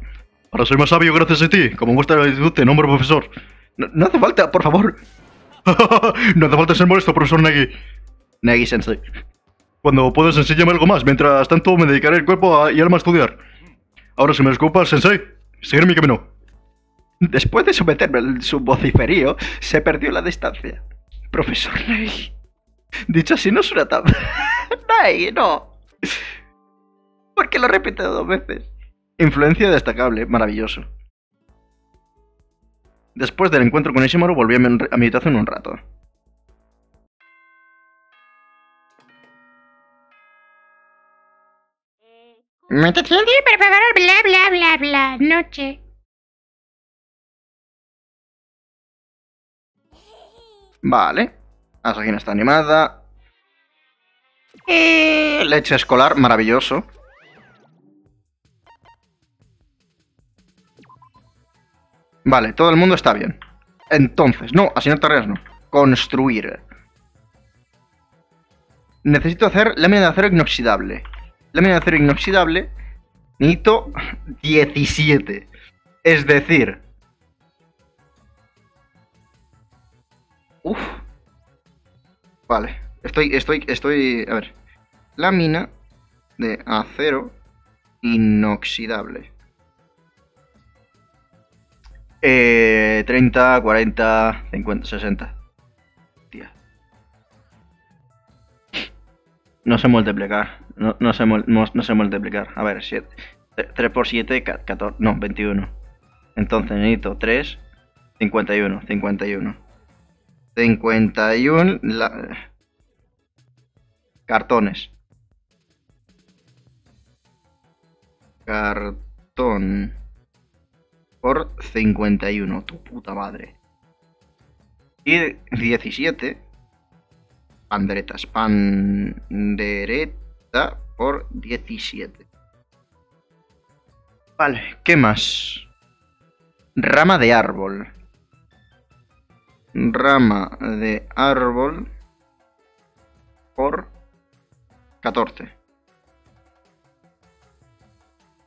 Ahora soy más sabio gracias a ti. Como muestra de gratitud, te nombro profesor. No hace falta, por favor. no hace falta ser molesto, profesor Nagy. Negi Sensei. Cuando puedas enséñame algo más. Mientras tanto, me dedicaré el cuerpo a- y alma a estudiar. Ahora, si me disculpas, Sensei, seguir mi camino. Después de someterme a su vociferío, se perdió la distancia. Profesor Negi. Dicho así, no suena tan... Negi, no. ¿Por qué lo he repetido dos veces? Influencia destacable, maravilloso. Después del encuentro con Ishimaru, volví a mi, habitación un rato. Mete tiempo para preparar bla bla bla bla. Noche. Vale. Asagina está animada. Eh, leche escolar, maravilloso. Vale, todo el mundo está bien. Entonces, no, asignar tareas no. Construir. Necesito hacer lámina de acero inoxidable. Lámina de acero inoxidable. Necesito 17. Es decir... Uf. Vale. Estoy, estoy, estoy... A ver. Lámina de acero inoxidable. Eh, 30, 40, 50, 60. Tía. No sé multiplicar. No, no, sé, no, no sé multiplicar. A ver, 7. 3 por 7, 14. No, 21. Entonces necesito 3, 51, 51. 51 la- cartones. Cartón por 51, tu puta madre. Y 17 panderetas. Pandereta por 17. Vale, ¿qué más? Rama de árbol. Rama de árbol por 14.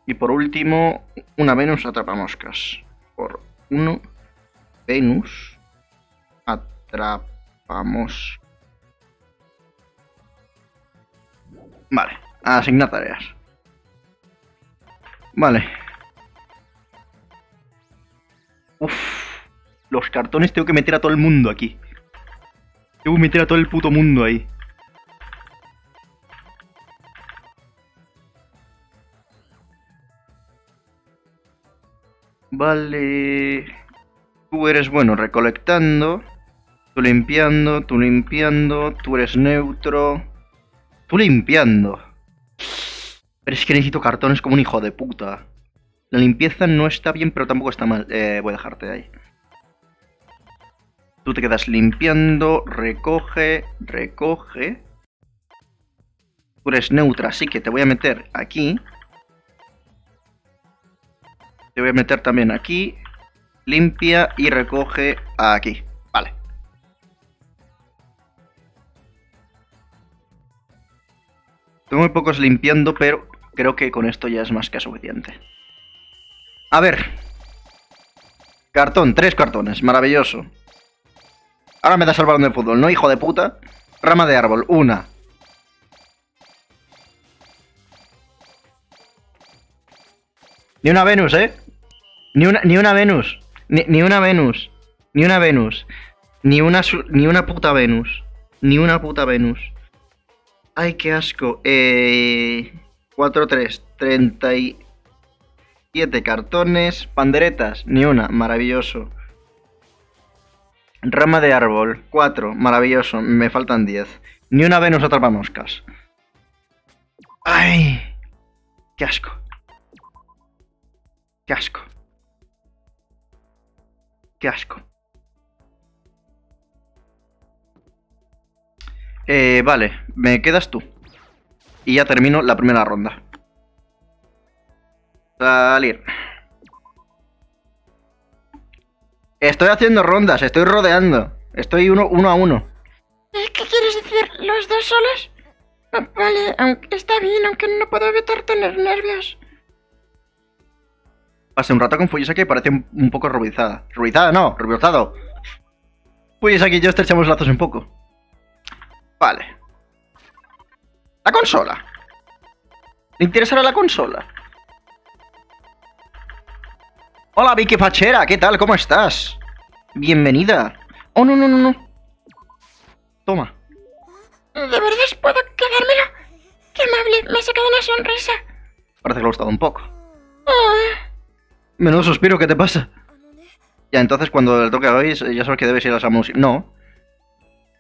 Y por último, una Venus atrapamoscas. Por 1 Venus atrapamos. Vale, asignar tareas. Vale. Uf, los cartones tengo que meter a todo el mundo aquí. Tengo que meter a todo el puto mundo ahí. Vale. Tú eres bueno recolectando. Tú limpiando, tú limpiando. Tú eres neutro. Tú limpiando. Pero es que necesito cartones como un hijo de puta. La limpieza no está bien, pero tampoco está mal. Eh, voy a dejarte ahí. Tú te quedas limpiando, recoge, recoge. Tú eres neutra, así que te voy a meter aquí. Te voy a meter también aquí. Limpia y recoge aquí. Vale. Tengo muy pocos limpiando, pero creo que con esto ya es más que suficiente. A ver. Cartón, tres cartones, maravilloso. Ahora me das el balón de fútbol, ¿no, hijo de puta? Rama de árbol, una. Ni una Venus, ¿eh? Ni una, ni una Venus. Ni, ni una Venus. Ni una Venus. Ni una, ni una puta Venus. Ni una puta Venus. Ay, qué asco. Eh, 4, 3, 37 cartones. Panderetas, ni una. Maravilloso. Rama de árbol, 4. Maravilloso. Me faltan 10. Ni una Venus atrapa moscas. Ay, qué asco. Qué asco. Qué asco. Eh, vale, me quedas tú. Y ya termino la primera ronda. Salir. Estoy haciendo rondas, estoy rodeando. Estoy uno, uno a uno. ¿Eh, ¿Qué quieres decir? ¿Los dos solos? Ah, Vale, aunque está bien, aunque no puedo evitar tener nervios. Pasé un rato con Fuyusaki y parece un, un poco ruborizada. ¿Ruborizada? No, ruborizado. Fuyusaki y yo estrechamos lazos un poco. Vale. La consola. ¿Le interesará la consola? Hola Vicky Fachera, ¿qué tal? ¿Cómo estás? Bienvenida. Oh, no, no, no, no. Toma. ¿De verdad puedo quedármelo? ¡Qué amable! Me ha sacado una sonrisa. Parece que le ha gustado un poco. Ah, Menudo suspiro, ¿qué te pasa? Ya, entonces cuando le toque hoy, ya sabes que debes ir a la música. No.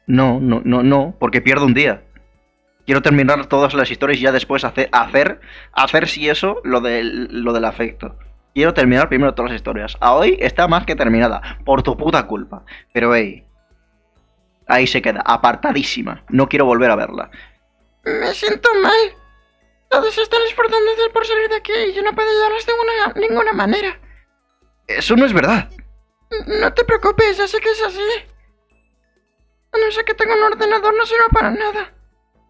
No, no, no, no, porque pierdo un día. Quiero terminar todas las historias y ya después hacer, hacer, hacer si eso, lo del, lo del afecto. Quiero terminar primero todas las historias. A hoy está más que terminada, por tu puta culpa. Pero hey, ahí se queda, apartadísima. No quiero volver a verla. me siento mal. Todos están esforzándose por salir de aquí y yo no puedo ayudarlos de ninguna, ninguna manera. Eso no es verdad. No te preocupes, ya sé que es así. A no ser que tenga un ordenador, no sirve para nada.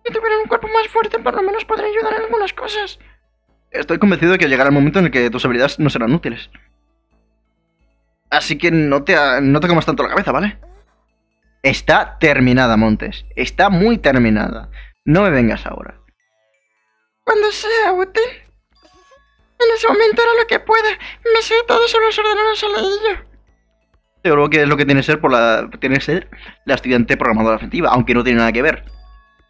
Si tuviera un cuerpo más fuerte, por lo menos podría ayudar en algunas cosas. Estoy convencido de que llegará el momento en el que tus habilidades no serán útiles. Así que no te, no te comas tanto la cabeza, ¿vale? Está terminada, Montes. Está muy terminada. No me vengas ahora. Cuando sea útil. En ese momento hará lo que pueda. Me sé todo sobre los ordenadores al dedillo. Yo creo que es lo que tiene que ser por la. Tiene que ser la estudiante programadora efectiva, aunque no tiene nada que ver.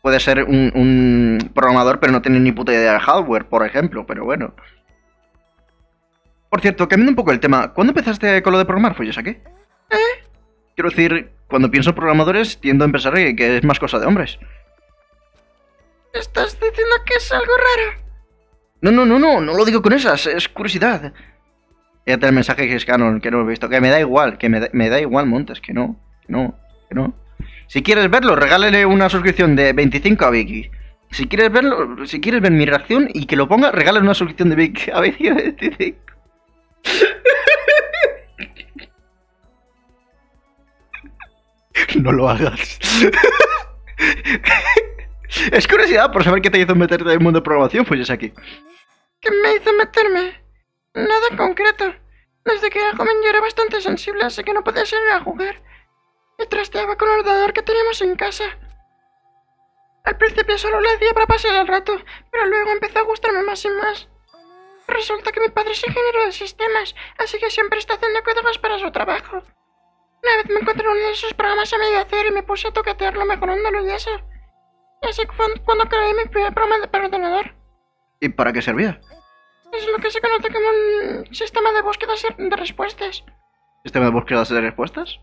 Puede ser un, un programador, pero no tiene ni puta idea de hardware, por ejemplo, pero bueno. Por cierto, cambiando un poco el tema, ¿cuándo empezaste con lo de programar, Folles, a qué? ¿Eh? Quiero decir, cuando pienso en programadores, tiendo a pensar que es más cosa de hombres. ¿Estás diciendo que es algo raro? No, no, no, no, no lo digo con esas, es curiosidad. Fíjate el mensaje que es canon, que no lo he visto, que me da igual, que me da, me da igual, Montes, que no, que no, que no. Si quieres verlo, regálale una suscripción de 25 a Vicky. Si quieres verlo, si quieres ver mi reacción y que lo ponga, regálale una suscripción de Vicky a Vicky de 25. No lo hagas. es curiosidad por saber qué te hizo meterte en el mundo de programación, pues aquí. ¿Qué me hizo meterme? Nada concreto. Desde que era joven yo era bastante sensible, así que no podía salir a jugar. Y trasteaba con el ordenador que teníamos en casa. Al principio solo lo hacía para pasar el rato, pero luego empezó a gustarme más y más. Resulta que mi padre es ingeniero de sistemas, así que siempre está haciendo códigos para su trabajo. Una vez me encontré uno de esos programas a medio hacer y me puse a toquetearlo mejorándolo y eso. Y así fue cuando creé mi primer programa para ordenador. ¿Y para qué servía? Es lo que se conoce como un sistema de búsqueda de respuestas. ¿Sistema de búsqueda de respuestas?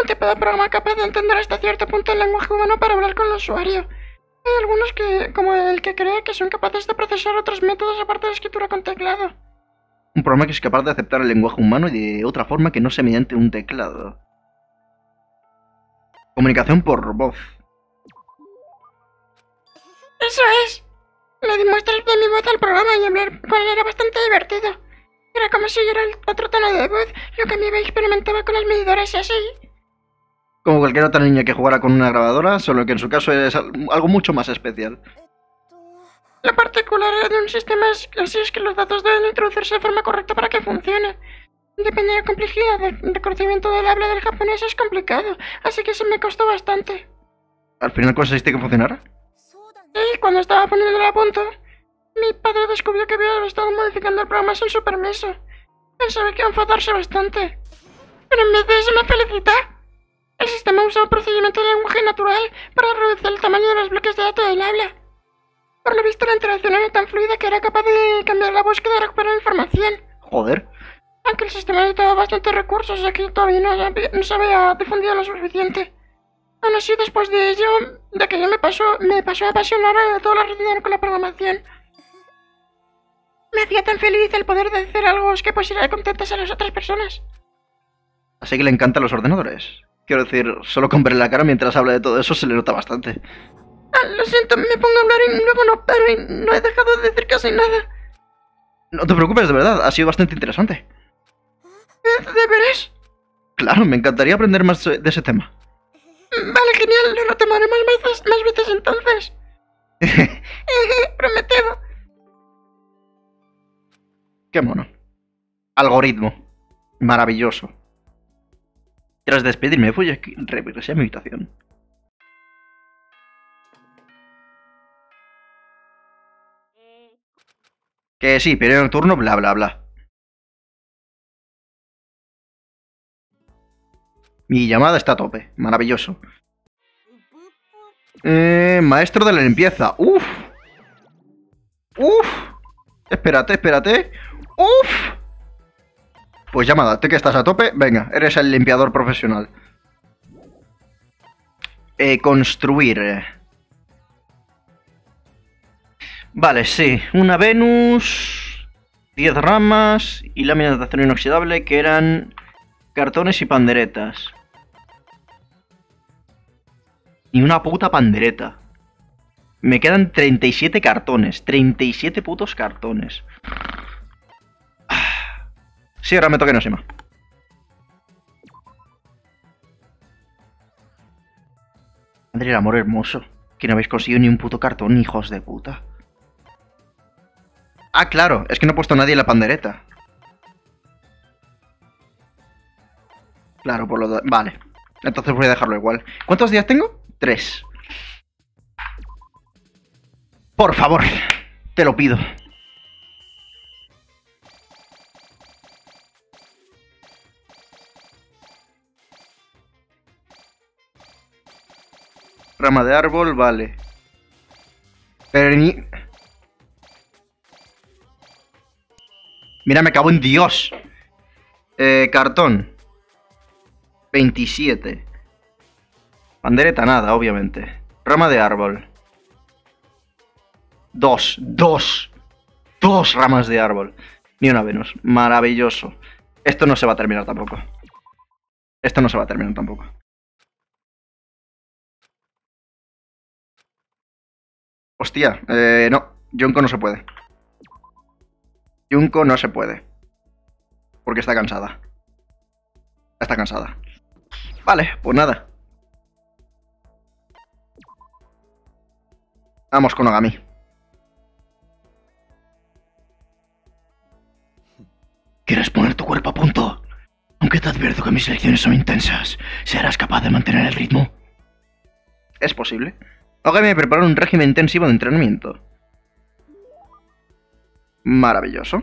Un tipo de programa capaz de entender hasta cierto punto el lenguaje humano para hablar con el usuario. Hay algunos que, como el que cree que son capaces de procesar otros métodos aparte de escritura con teclado. Un programa que es capaz de aceptar el lenguaje humano y de otra forma que no sea mediante un teclado. Comunicación por voz. Eso es. Le di muestras de mi voz al programa y hablar con él era bastante divertido. Era como si oyera el otro tono de voz, lo que mi experimentaba con los medidores y así. Como cualquier otra niña que jugara con una grabadora, solo que en su caso es al- algo mucho más especial. La particularidad de un sistema es, así es que los datos deben introducirse de forma correcta para que funcione. Depende de la complejidad del reconocimiento del habla del japonés es complicado, así que se me costó bastante. ¿Al final conseguiste que funcionara? Y cuando estaba poniéndolo a punto, mi padre descubrió que había estado modificando el programa sin su permiso. Pensaba que iba a enfadarse bastante. Pero en vez de eso me felicita. El sistema usa un procedimiento de lenguaje natural para reducir el tamaño de los bloques de datos del habla. Por lo visto la interacción era tan fluida que era capaz de cambiar la búsqueda y recuperar información. Joder. Aunque el sistema necesitaba bastantes recursos, ya que todavía no, no se había difundido lo suficiente. Aún así, después de ello, de aquello me pasó, me pasó a apasionar a todo lo relacionado con la programación. Me hacía tan feliz el poder de hacer algo que pusiera contentas a las otras personas. Así que le encantan los ordenadores. Quiero decir, solo con verle la cara mientras habla de todo eso se le nota bastante. Ah, lo siento, me pongo a hablar y luego no paro y no he dejado de decir casi nada. No te preocupes, de verdad, ha sido bastante interesante. ¿Eh, ¿De veras? Claro, me encantaría aprender más de ese tema. Vale, genial, lo retomaré más veces, más veces entonces. Prometido. Qué mono. Algoritmo. Maravilloso. Tras despedirme, fui a regresé a mi habitación. Que sí, periodo nocturno, bla bla bla. Mi llamada está a tope. Maravilloso. Eh, maestro de la limpieza. Uf. Uf. Espérate, espérate. Uf. Pues llamada, tú que estás a tope, venga, eres el limpiador profesional. Eh, construir. Vale, sí. Una Venus, 10 ramas y láminas de acero inoxidable que eran cartones y panderetas. Y una puta pandereta. Me quedan 37 cartones. 37 putos cartones. Sí, ahora me toca Enoshima. Madre del amor hermoso. Que no habéis conseguido ni un puto cartón, hijos de puta. Ah, claro, es que no he puesto a nadie en la pandereta. Claro, por lo de... Vale. Entonces voy a dejarlo igual. ¿Cuántos días tengo? Tres. Por favor, te lo pido. Rama de árbol, vale. Pero ni... Mira, me cago en Dios. Eh, cartón. 27. Pandereta nada, obviamente. Rama de árbol. Dos, dos. Dos ramas de árbol. Ni una Venus. Maravilloso. Esto no se va a terminar tampoco. Esto no se va a terminar tampoco. Hostia, eh, no. Junko no se puede. Junko no se puede. Porque está cansada. Está cansada. Vale, pues nada. Vamos con Ogami. ¿Quieres poner tu cuerpo a punto? Aunque te advierto que mis lecciones son intensas, ¿serás capaz de mantener el ritmo? Es posible. Ogami me preparó un régimen intensivo de entrenamiento. Maravilloso.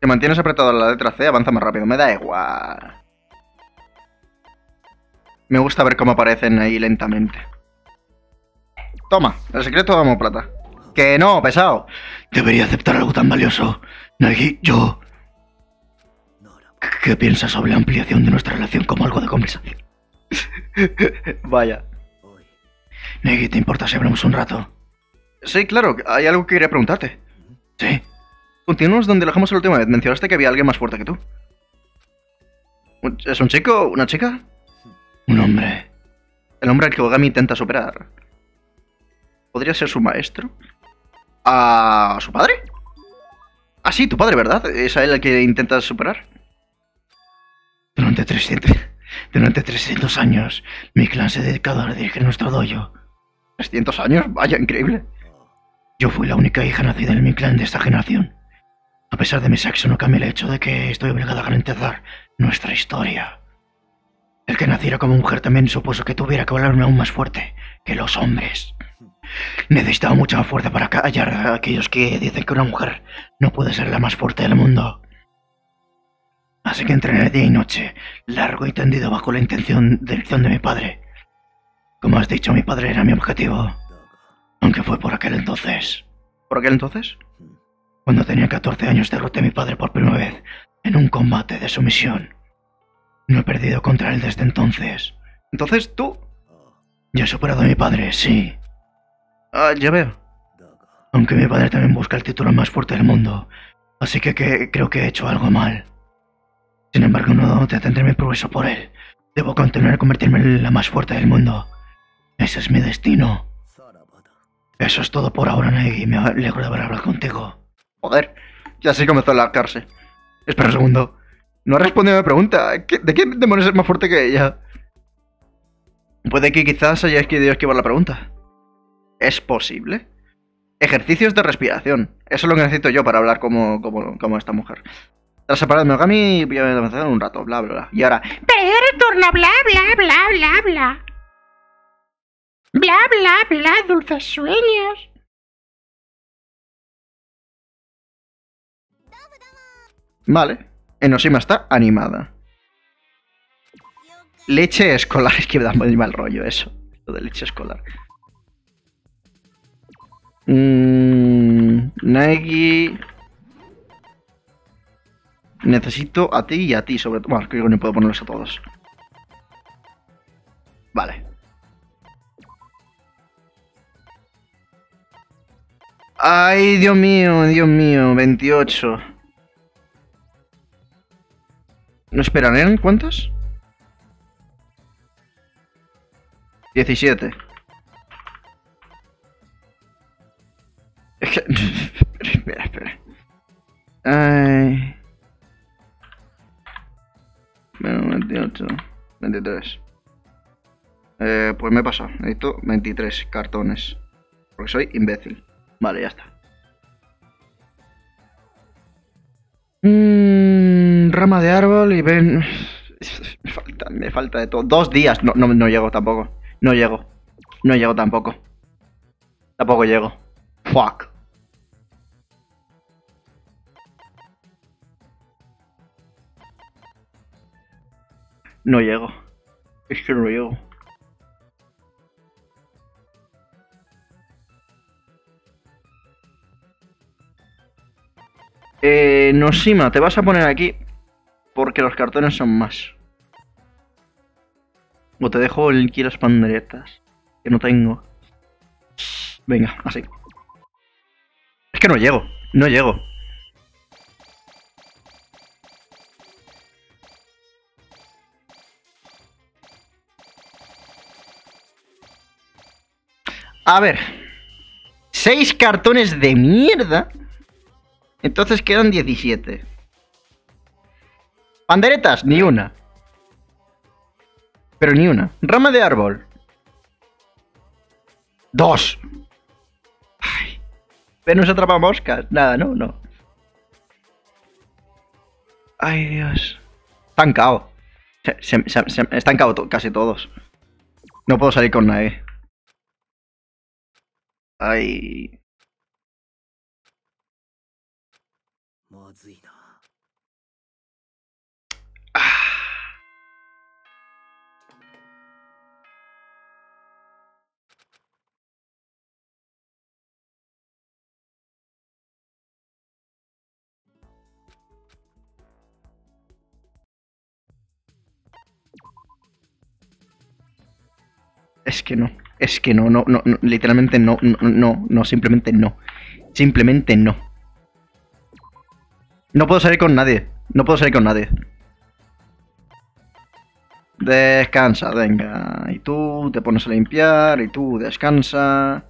Si mantienes apretado la letra C, avanza más rápido. Me da igual. Me gusta ver cómo aparecen ahí lentamente. Toma, el secreto de Amo Plata. Que no, pesado. Debería aceptar algo tan valioso. Nagi, yo... ¿Qué piensas sobre la ampliación de nuestra relación como algo de conversación? Vaya. Negi, ¿te importa si hablamos un rato? Sí, claro, hay algo que quería preguntarte. Sí. Continuamos donde lo dejamos la última vez. Mencionaste que había alguien más fuerte que tú. ¿Un- ¿Es un chico? ¿Una chica? Un hombre. El hombre al que Ogami intenta superar. ¿Podría ser su maestro? ¿A su padre? Ah, sí, tu padre, ¿verdad? ¿Es a él el que intentas superar? Durante 300, durante 300 años, mi clan se ha dedicado a dirigir nuestro dojo. 300 años, vaya, increíble. Yo fui la única hija nacida en mi clan de esta generación. A pesar de mi sexo, no cambia el hecho de que estoy obligado a garantizar nuestra historia. El que naciera como mujer también supuso que tuviera que volarme aún más fuerte que los hombres. Necesitaba mucha fuerza para callar a aquellos que dicen que una mujer no puede ser la más fuerte del mundo. Así que entrené día y noche, largo y tendido bajo la intención, dirección de mi padre. Como has dicho, mi padre era mi objetivo. Aunque fue por aquel entonces. ¿Por aquel entonces? Cuando tenía 14 años derroté a mi padre por primera vez en un combate de sumisión. No he perdido contra él desde entonces. Entonces tú... Ya he superado a mi padre, sí. Ah, ya veo. Aunque mi padre también busca el título más fuerte del mundo. Así que, que creo que he hecho algo mal. Sin embargo, no detendré mi progreso por él. Debo continuar a convertirme en la más fuerte del mundo. Ese es mi destino. Eso es todo por ahora, Negi. Me alegro de haber hablado contigo. Joder, ya sí comenzó a alargarse. Espera un segundo. No ha respondido a mi pregunta. ¿Qué- ¿De qué demonios es más fuerte que ella? Puede que quizás hayáis querido esquivar la pregunta. ¿Es posible? Ejercicios de respiración. Eso es lo que necesito yo para hablar como, como, como esta mujer. Tras separar de Megami, voy a avanzar un rato, bla, bla, bla. Y ahora, Pero retorna, bla, bla, bla, bla, bla. Bla, bla, bla, dulces sueños. Vale. Enoshima está animada. Leche escolar. Es que me da muy mal rollo eso. Lo de leche escolar. Mm, Nagi. Necesito a ti y a ti, sobre todo. Bueno, creo que no puedo ponerlos a todos. Vale. Ay, Dios mío, Dios mío, 28. No esperan, ¿eran cuántas? 17. Es que... espera, espera. Ay... Bueno, 28. 23. Eh, pues me he pasado. Necesito 23 cartones. Porque soy imbécil. Vale, ya está. Mm, rama de árbol y ven. Me falta, me falta de todo. Dos días. No, no, no llego tampoco. No llego. No llego tampoco. Tampoco llego. Fuck. No llego. Es que no llego. Eh, Noshima, te vas a poner aquí porque los cartones son más. O te dejo el quiero las panderetas, que no tengo. Venga, así. Es que no llego, no llego. A ver. Seis cartones de mierda. Entonces quedan 17. Panderetas, ni una. Pero ni una. Rama de árbol. Dos. Ay. Venus atrapa moscas. Nada, no, no. Ay, Dios. Estancado. Se, se, se, se- to- casi todos. No puedo salir con nadie. Ay. Es que no, es que no, no, no, no, literalmente no, no, no, no, simplemente no. Simplemente no. No puedo salir con nadie, no puedo salir con nadie. Descansa, venga. Y tú te pones a limpiar, y tú descansa.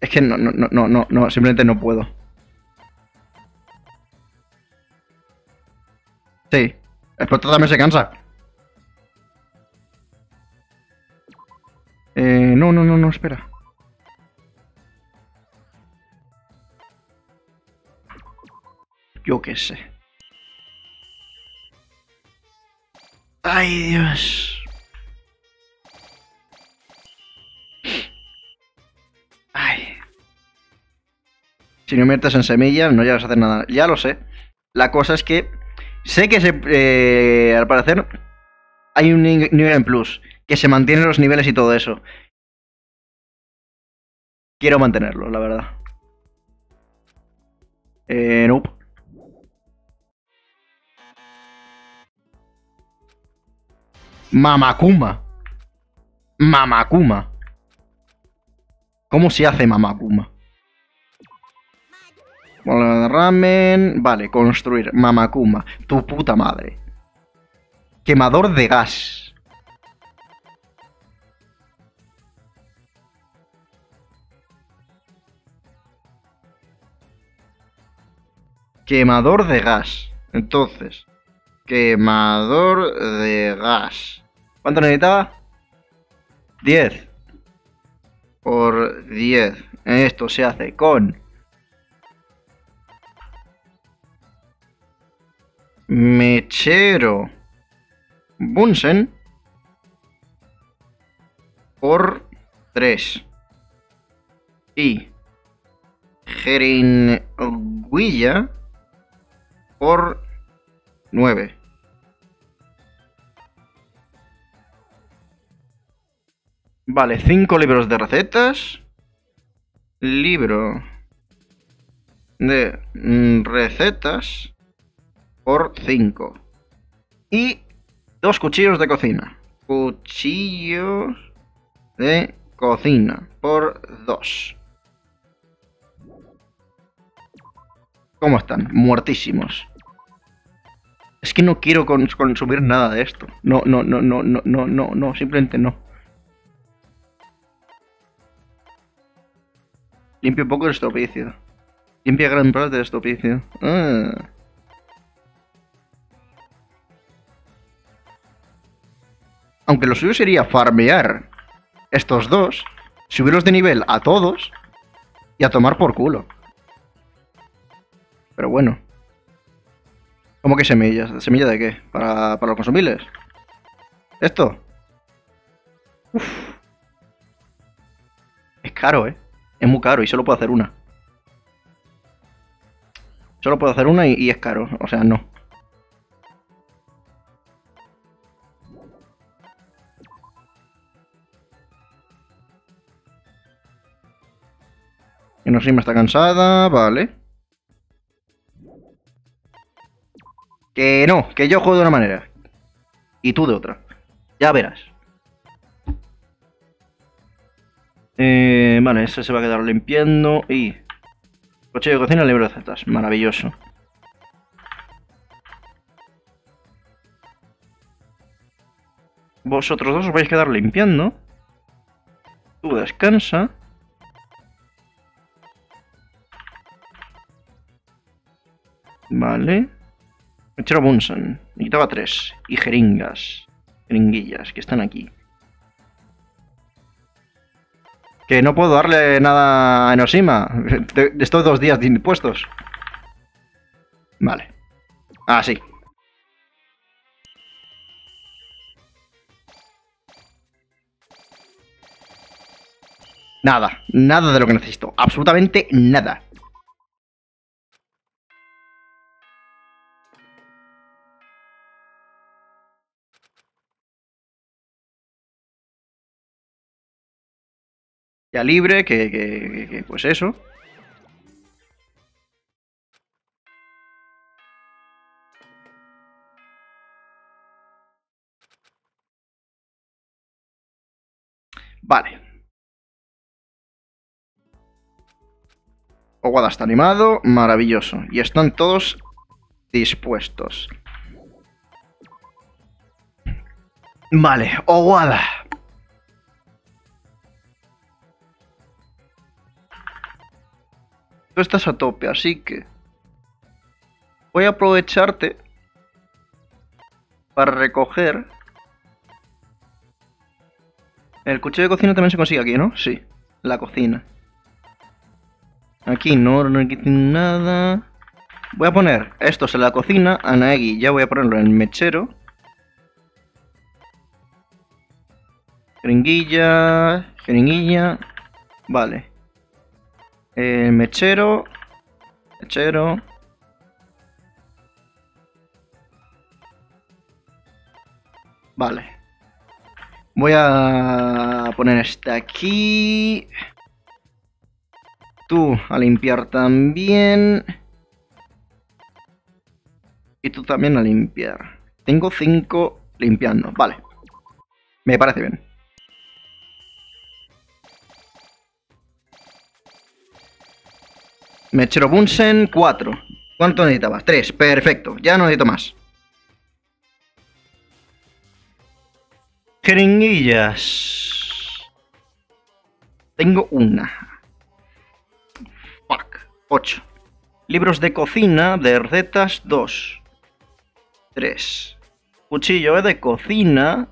Es que no, no, no, no, no, simplemente no puedo. Sí, el también se cansa. Eh, no, no, no, no, espera. Yo qué sé. Ay, Dios. Ay. Si no inviertes en semillas, no llegas a hacer nada. Ya lo sé. La cosa es que sé que se, eh, al parecer hay un nivel en plus, que se mantienen los niveles y todo eso. Quiero mantenerlo, la verdad. Eh, nope. Mamakuma. Mamakuma. ¿Cómo se hace Mamakuma? Bola de ramen. Vale, construir. Mamakuma. Tu puta madre. Quemador de gas. Quemador de gas. Entonces, quemador de gas. ¿Cuánto necesitaba? 10. Por 10. Esto se hace con mechero Bunsen por 3 y jeringuilla por 9 Vale, 5 libros de recetas. Libro de mm, recetas por 5. Y dos cuchillos de cocina. Cuchillos de cocina por 2. ¿Cómo están? Muertísimos. Es que no quiero cons- consumir nada de esto. No, no, no, no, no, no, no, no, simplemente no. Limpia un poco el estropicio. Limpia gran parte del estropicio. Ah. Aunque lo suyo sería farmear estos dos, subirlos de nivel a todos y a tomar por culo. Pero bueno. ¿Cómo que semillas? ¿Semilla de qué? ¿Para, para los consumibles? ¿Esto? Uf. Es caro, ¿eh? Es muy caro y solo puedo hacer una. Solo puedo hacer una y, y es caro. O sea, no. Enoshima está cansada, vale. Que no, que yo juego de una manera. Y tú de otra. Ya verás. Eh, vale, ese se va a quedar limpiando y... Coche de cocina, libro de recetas. Maravilloso. Vosotros dos os vais a quedar limpiando. Tú descansa. Vale. Mechero Bunsen. Necesitaba tres. Y jeringas. Jeringuillas, que están aquí. Que no puedo darle nada a de Estos dos días de impuestos. Vale. Ah, sí. Nada. Nada de lo que necesito. Absolutamente nada. Ya libre, que, que- que- que, pues eso. Vale. Owada está animado, maravilloso. Y están todos dispuestos. Vale, Owada. Estás a tope, así que voy a aprovecharte para recoger El cuchillo de cocina también se consigue aquí, ¿no? Sí. La cocina. Aquí no, no hay nada. Voy a poner estos en la cocina. Anaegi, ya voy a ponerlo en el mechero. Jeringuilla, jeringuilla. Vale. El mechero. Mechero. Vale. Voy a poner esta aquí. Tú a limpiar también. Y tú también a limpiar. Tengo cinco limpiando. Vale. Me parece bien. Mechero Bunsen, 4. ¿Cuánto necesitabas? 3. Perfecto. Ya no necesito más. Jeringuillas. Tengo una. Fuck. 8. Libros de cocina, de recetas, 2. 3. Cuchillo de cocina.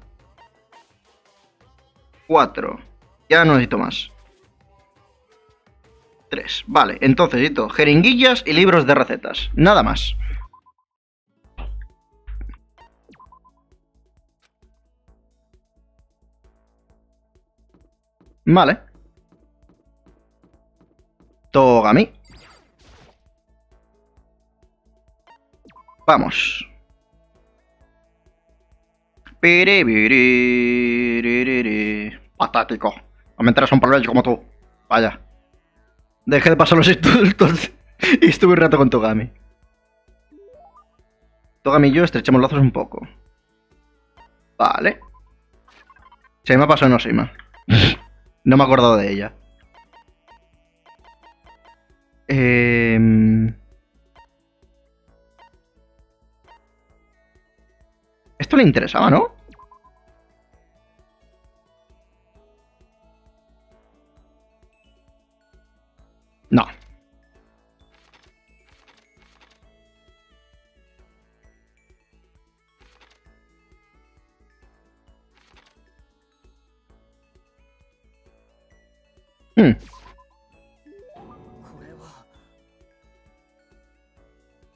4. Ya no necesito más. 3. Vale, entonces necesito jeringuillas y libros de recetas. Nada más. Vale. Togami. Vamos. Patático. No un problema como tú. Vaya. Dejé de pasar los estudios y estuve un rato con Togami. Togami y yo estrechamos lazos un poco. Vale. ¿Se me ha pasado no Seima? no me he acordado de ella. Eh... Esto le interesaba, ¿no? No. Hmm.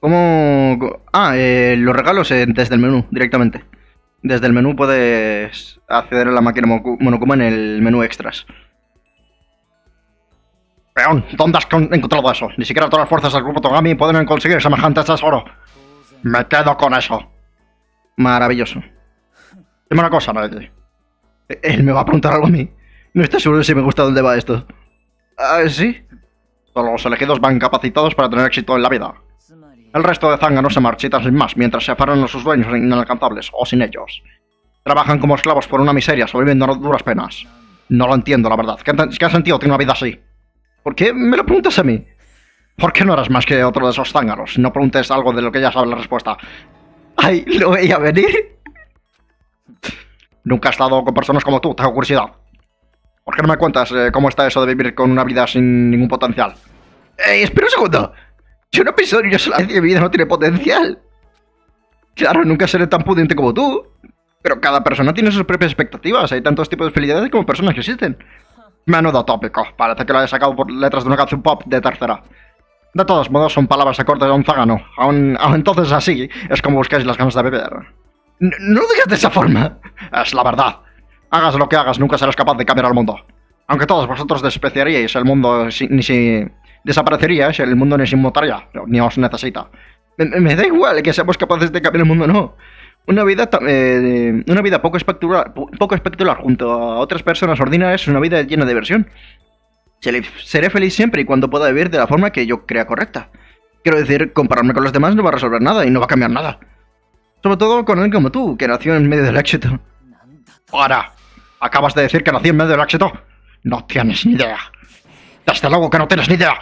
¿Cómo...? Ah, eh, los regalos desde el menú, directamente. Desde el menú puedes acceder a la máquina Monokuma en el menú extras. Peón, ¿dónde has encontrado eso? Ni siquiera todas las fuerzas del grupo Togami pueden conseguir semejante tesoro. Me quedo con eso. Maravilloso. Dime una cosa, Nadie. Él me va a preguntar algo a mí. No estoy seguro si me gusta dónde va esto. ¿Ah, sí? Solo los elegidos van capacitados para tener éxito en la vida. El resto de zánganos se marchitan sin más, mientras se aferran a sus dueños inalcanzables, o sin ellos. Trabajan como esclavos por una miseria, sobreviviendo a duras penas. No lo entiendo, la verdad. ¿Qué, qué sentido tiene una vida así? ¿Por qué me lo preguntas a mí? ¿Por qué no eres más que otro de esos zánganos? No preguntes algo de lo que ya sabes la respuesta. ¡Ay, lo veía venir! Nunca he estado con personas como tú, tengo curiosidad. ¿Por qué no me cuentas eh, cómo está eso de vivir con una vida sin ningún potencial? ¡Ey, espera un segundo! Yo no pienso yo sola mi vida no tiene potencial. Claro, nunca seré tan pudiente como tú. Pero cada persona tiene sus propias expectativas. Hay tantos tipos de felicidades como personas que existen. Menudo tópico. Parece que lo he sacado por letras de una canción pop de tercera. De todos modos, son palabras acordes de un zágano. Aún, entonces así es como buscáis las ganas de beber. No, digas de esa forma. Es la verdad. Hagas lo que hagas, nunca serás capaz de cambiar al mundo. Aunque todos vosotros despreciaríais el mundo ni si desapareceríais, el mundo ni se inmutaría, ni os necesita. Me, me, da igual que seamos capaces de cambiar el mundo, no. Una vida, eh, una vida poco, espectacular, poco espectacular junto a otras personas ordinarias es una vida llena de diversión. Seré feliz siempre y cuando pueda vivir de la forma que yo crea correcta. Quiero decir, compararme con los demás no va a resolver nada y no va a cambiar nada. Sobre todo con alguien como tú, que nació en medio del éxito. ¡Para! ¿Acabas de decir que nací en medio del éxito? No tienes ni idea. Desde luego que no tienes ni idea.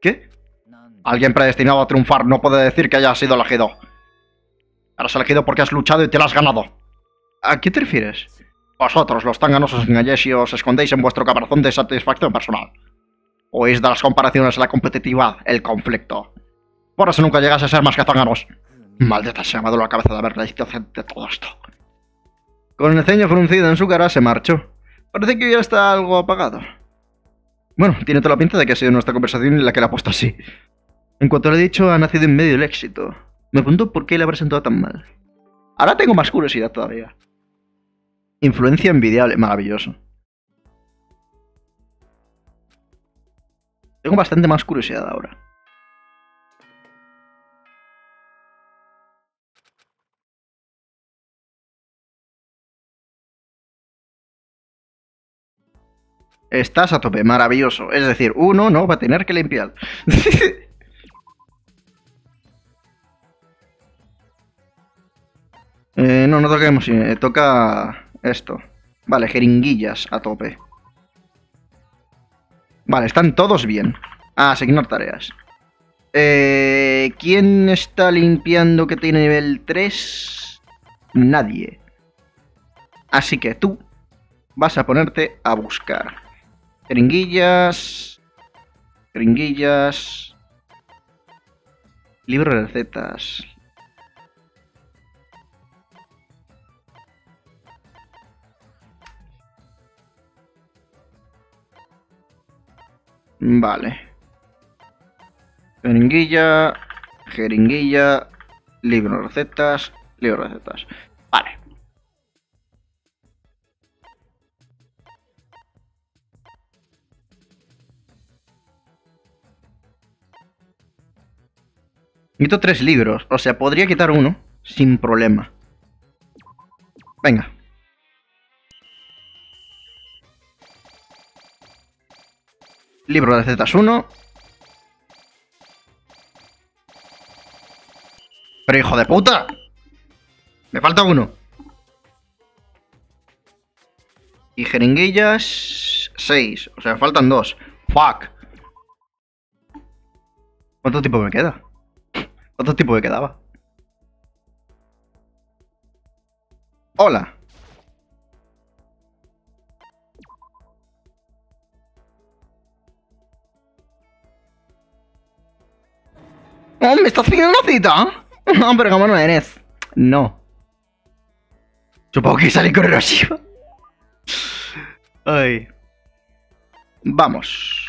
¿Qué? Alguien predestinado a triunfar no puede decir que haya sido elegido. Eres elegido porque has luchado y te lo has ganado. ¿A qué te refieres? Vosotros, los tanganos, os engañéis y os escondéis en vuestro caparazón de satisfacción personal. Oís de las comparaciones, la competitividad, el conflicto. Por eso nunca llegas a ser más que zanganos. Maldita sea, me la cabeza de haberle dicho de todo esto. Con el ceño fruncido en su cara se marchó. Parece que ya está algo apagado. Bueno, tiene toda la pinta de que ha sido nuestra conversación la que la ha puesto así. En cuanto le he dicho, ha nacido en medio del éxito. Me pregunto por qué le ha presentado tan mal. Ahora tengo más curiosidad todavía. Influencia envidiable, maravilloso. Tengo bastante más curiosidad ahora. Estás a tope, maravilloso. Es decir, uno no va a tener que limpiar. eh, no, no toquemos, eh, toca esto. Vale, jeringuillas a tope. Vale, están todos bien. Ah, asignar tareas. Eh, ¿Quién está limpiando que tiene nivel 3? Nadie. Así que tú vas a ponerte a buscar. Jeringuillas. Jeringuillas. Libro de recetas. Vale. Jeringuilla, jeringuilla, libro de recetas, libro de recetas. Vale. Necesito tres libros, o sea, podría quitar uno sin problema. Venga. Libro de recetas 1. Pero hijo de puta. Me falta uno. Y jeringuillas 6. O sea, faltan dos. Fuck. ¿Cuánto tiempo me queda? ¿Cuánto tiempo me quedaba? Hola. Oh, ¿Me estás pidiendo una cita? No, pero ¿cómo no eres? No. Supongo que salí con. Ay. Vamos.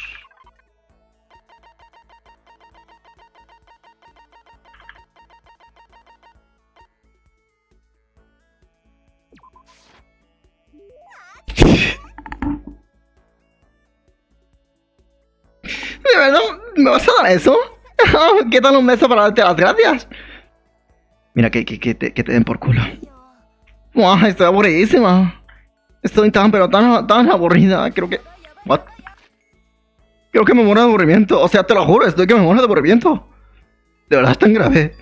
¿De verdad me vas a dar eso? ¿Qué tal un beso para darte las gracias? Mira, que, que, te, que te den por culo. Estoy aburridísima. Estoy tan, pero tan, tan aburrida. Creo que... What? Creo que me muero de aburrimiento. O sea, te lo juro, estoy que me muero de aburrimiento. De verdad es tan grave.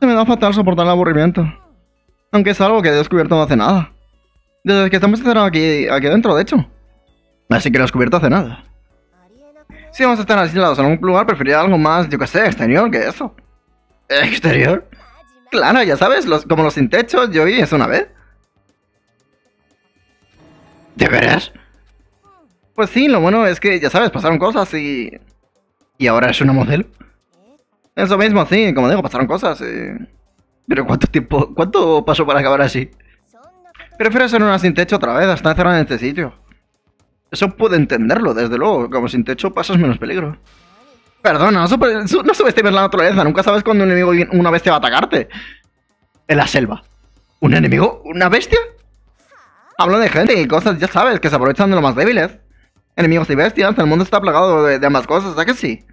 Se me da fatal soportar el aburrimiento. Aunque es algo que he descubierto no hace nada. Desde que estamos encerrados aquí, aquí dentro, de hecho. Así que lo he descubierto hace nada. Si vamos a estar aislados en algún lugar, preferiría algo más, yo qué sé, exterior que eso. ¿Exterior? Claro, ya sabes, como los sin techo, yo vi eso una vez. ¿De veras? Pues sí, lo bueno es que, ya sabes, pasaron cosas y... ¿Y ahora es una modelo? Eso mismo, sí, como digo, pasaron cosas y... Pero ¿cuánto tiempo, cuánto pasó para acabar así? Prefiero ser una sin techo otra vez, hasta encerrada en este sitio. Eso puedo entenderlo, desde luego. Como sin techo pasas menos peligro. Perdona, no, super, la naturaleza. Nunca sabes cuándo un enemigo una bestia va a atacarte. En la selva. ¿Un enemigo? ¿Una bestia? Hablo de gente y cosas, ya sabes, que se aprovechan de los más débiles. Enemigos y bestias, el mundo está plagado de, de ambas cosas, ¿sabes que sí?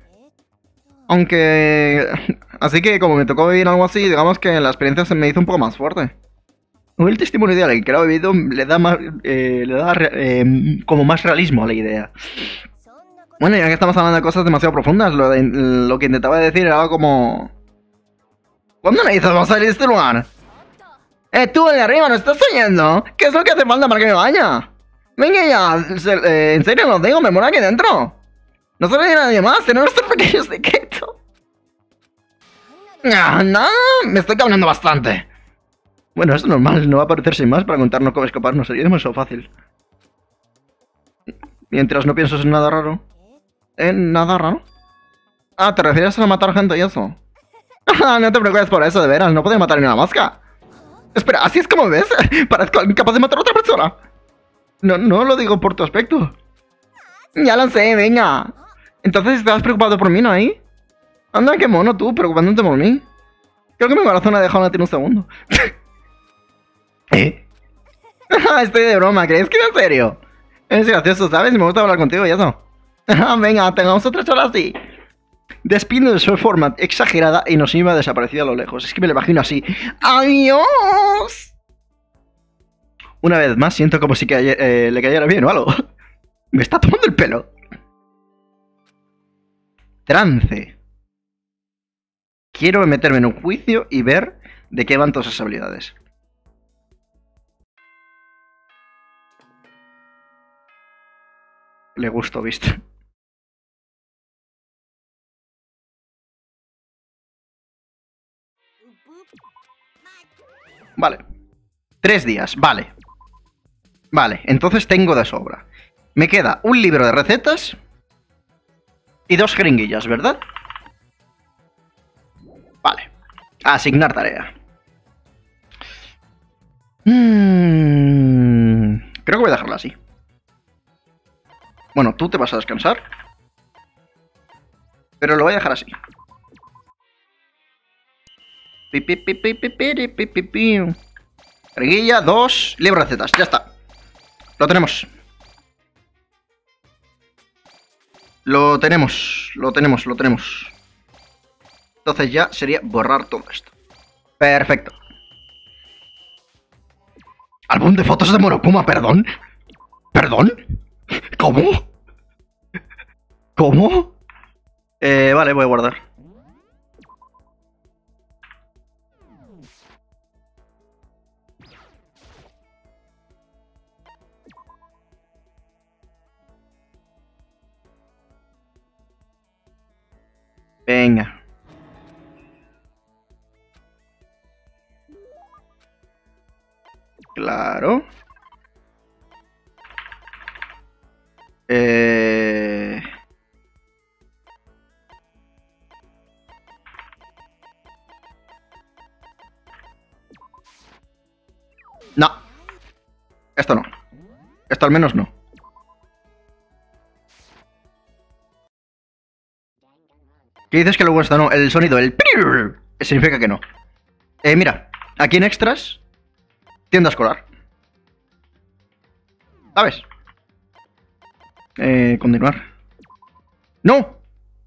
Aunque... Así que como me tocó vivir algo así, digamos que la experiencia se me hizo un poco más fuerte. El testimonio de alguien que lo ha vivido le da más, eh, le da eh, como más realismo a la idea. Bueno, ya que estamos hablando de cosas demasiado profundas, lo, que intentaba decir era como... ¿Cuándo narices vamos a salir de este lugar? ¡Eh, tú de arriba, ¿no estás oyendo? ¿Qué es lo que hace falta para que me vaya? Venga ya, eh, en serio lo digo, me mola aquí dentro. No se ve nadie más, tenemos nuestro pequeño secreto. Ah, no, me estoy caminando bastante. Bueno, es normal, no va a aparecer sin más para contarnos cómo escaparnos, sería demasiado fácil. Mientras no piensas en nada raro. ¿En nada raro? Ah, ¿te refieres a matar gente y eso? No te preocupes por eso, de veras, no puedes matar ni una mosca. Espera, ¿así es como ves? Parezco incapaz de matar a otra persona. No, no lo digo por tu aspecto. Ya lo sé, venga. Entonces estás preocupado por mí, ¿no ahí? Anda, qué mono tú, preocupándote por mí. Creo que mi corazón ha dejado latir un segundo. ¿Eh? Estoy de broma, ¿crees que en serio? Es gracioso, ¿sabes? Me gusta hablar contigo y eso. Venga, tengamos otra charla así. Despido de su forma exagerada y nos iba desaparecida a lo lejos. Es que me lo imagino así. ¡Adiós! Una vez más siento como si eh, le cayera bien o algo. Me está tomando el pelo. Trance. Quiero meterme en un juicio y ver de qué van todas esas habilidades. Le gustó, ¿viste? Vale. Tres días, vale. Vale, entonces tengo de sobra. Me queda un libro de recetas y dos jeringuillas, ¿verdad? Vale. Asignar tarea. Mm, creo que voy a dejarla así. Bueno, tú te vas a descansar. Pero lo voy a dejar así. Jeringuilla, dos, libro de recetas, ya está. Lo tenemos. Lo tenemos, lo tenemos, lo tenemos. Entonces ya sería borrar todo esto. Perfecto. ¿Álbum de fotos de Morokuma, perdón? ¿Perdón? ¿Cómo? ¿Cómo? Eh, vale, voy a guardar. Venga. Claro. Eh... No. Esto no. Esto al menos no. ¿Qué dices que luego está? No, el sonido, el... Significa que no. Eh, mira, aquí en extras, tienda escolar. ¿Sabes? Eh, continuar. ¡No!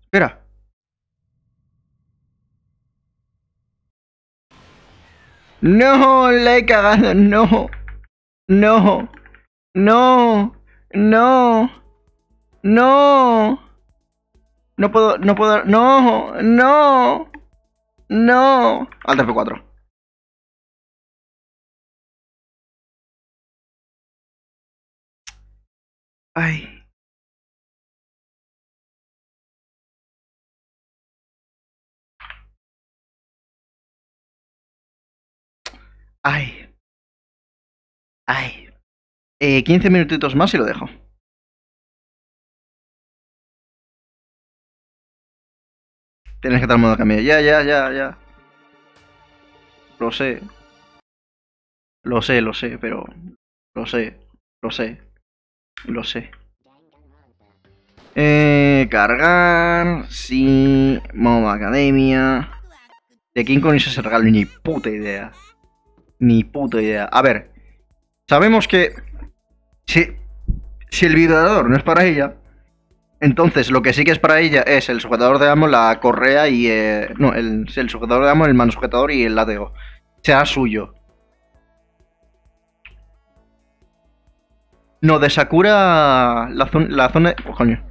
Espera. No, le he cagado, no. No. No. No. No. No puedo, no puedo, no, no, no. Al F4. Ay. Ay. Ay. Eh, 15 minutitos más y lo dejo. Tienes que estar en modo cambio. Ya, ya, ya, ya. Lo sé. Lo sé, lo sé, pero... Lo sé, lo sé. Lo sé. Eh, cargar. Sí. Modo academia. De King Kong ese regalo, ni puta idea. Ni puta idea. A ver. Sabemos que. Si, si el vibrador no es para ella, entonces, lo que sí que es para ella es el sujetador de amo, la correa y. Eh, no, el, el sujetador de amo, el mano sujetador y el látigo. Sea suyo. No, de Sakura. La, zona. La zona. Oh, coño.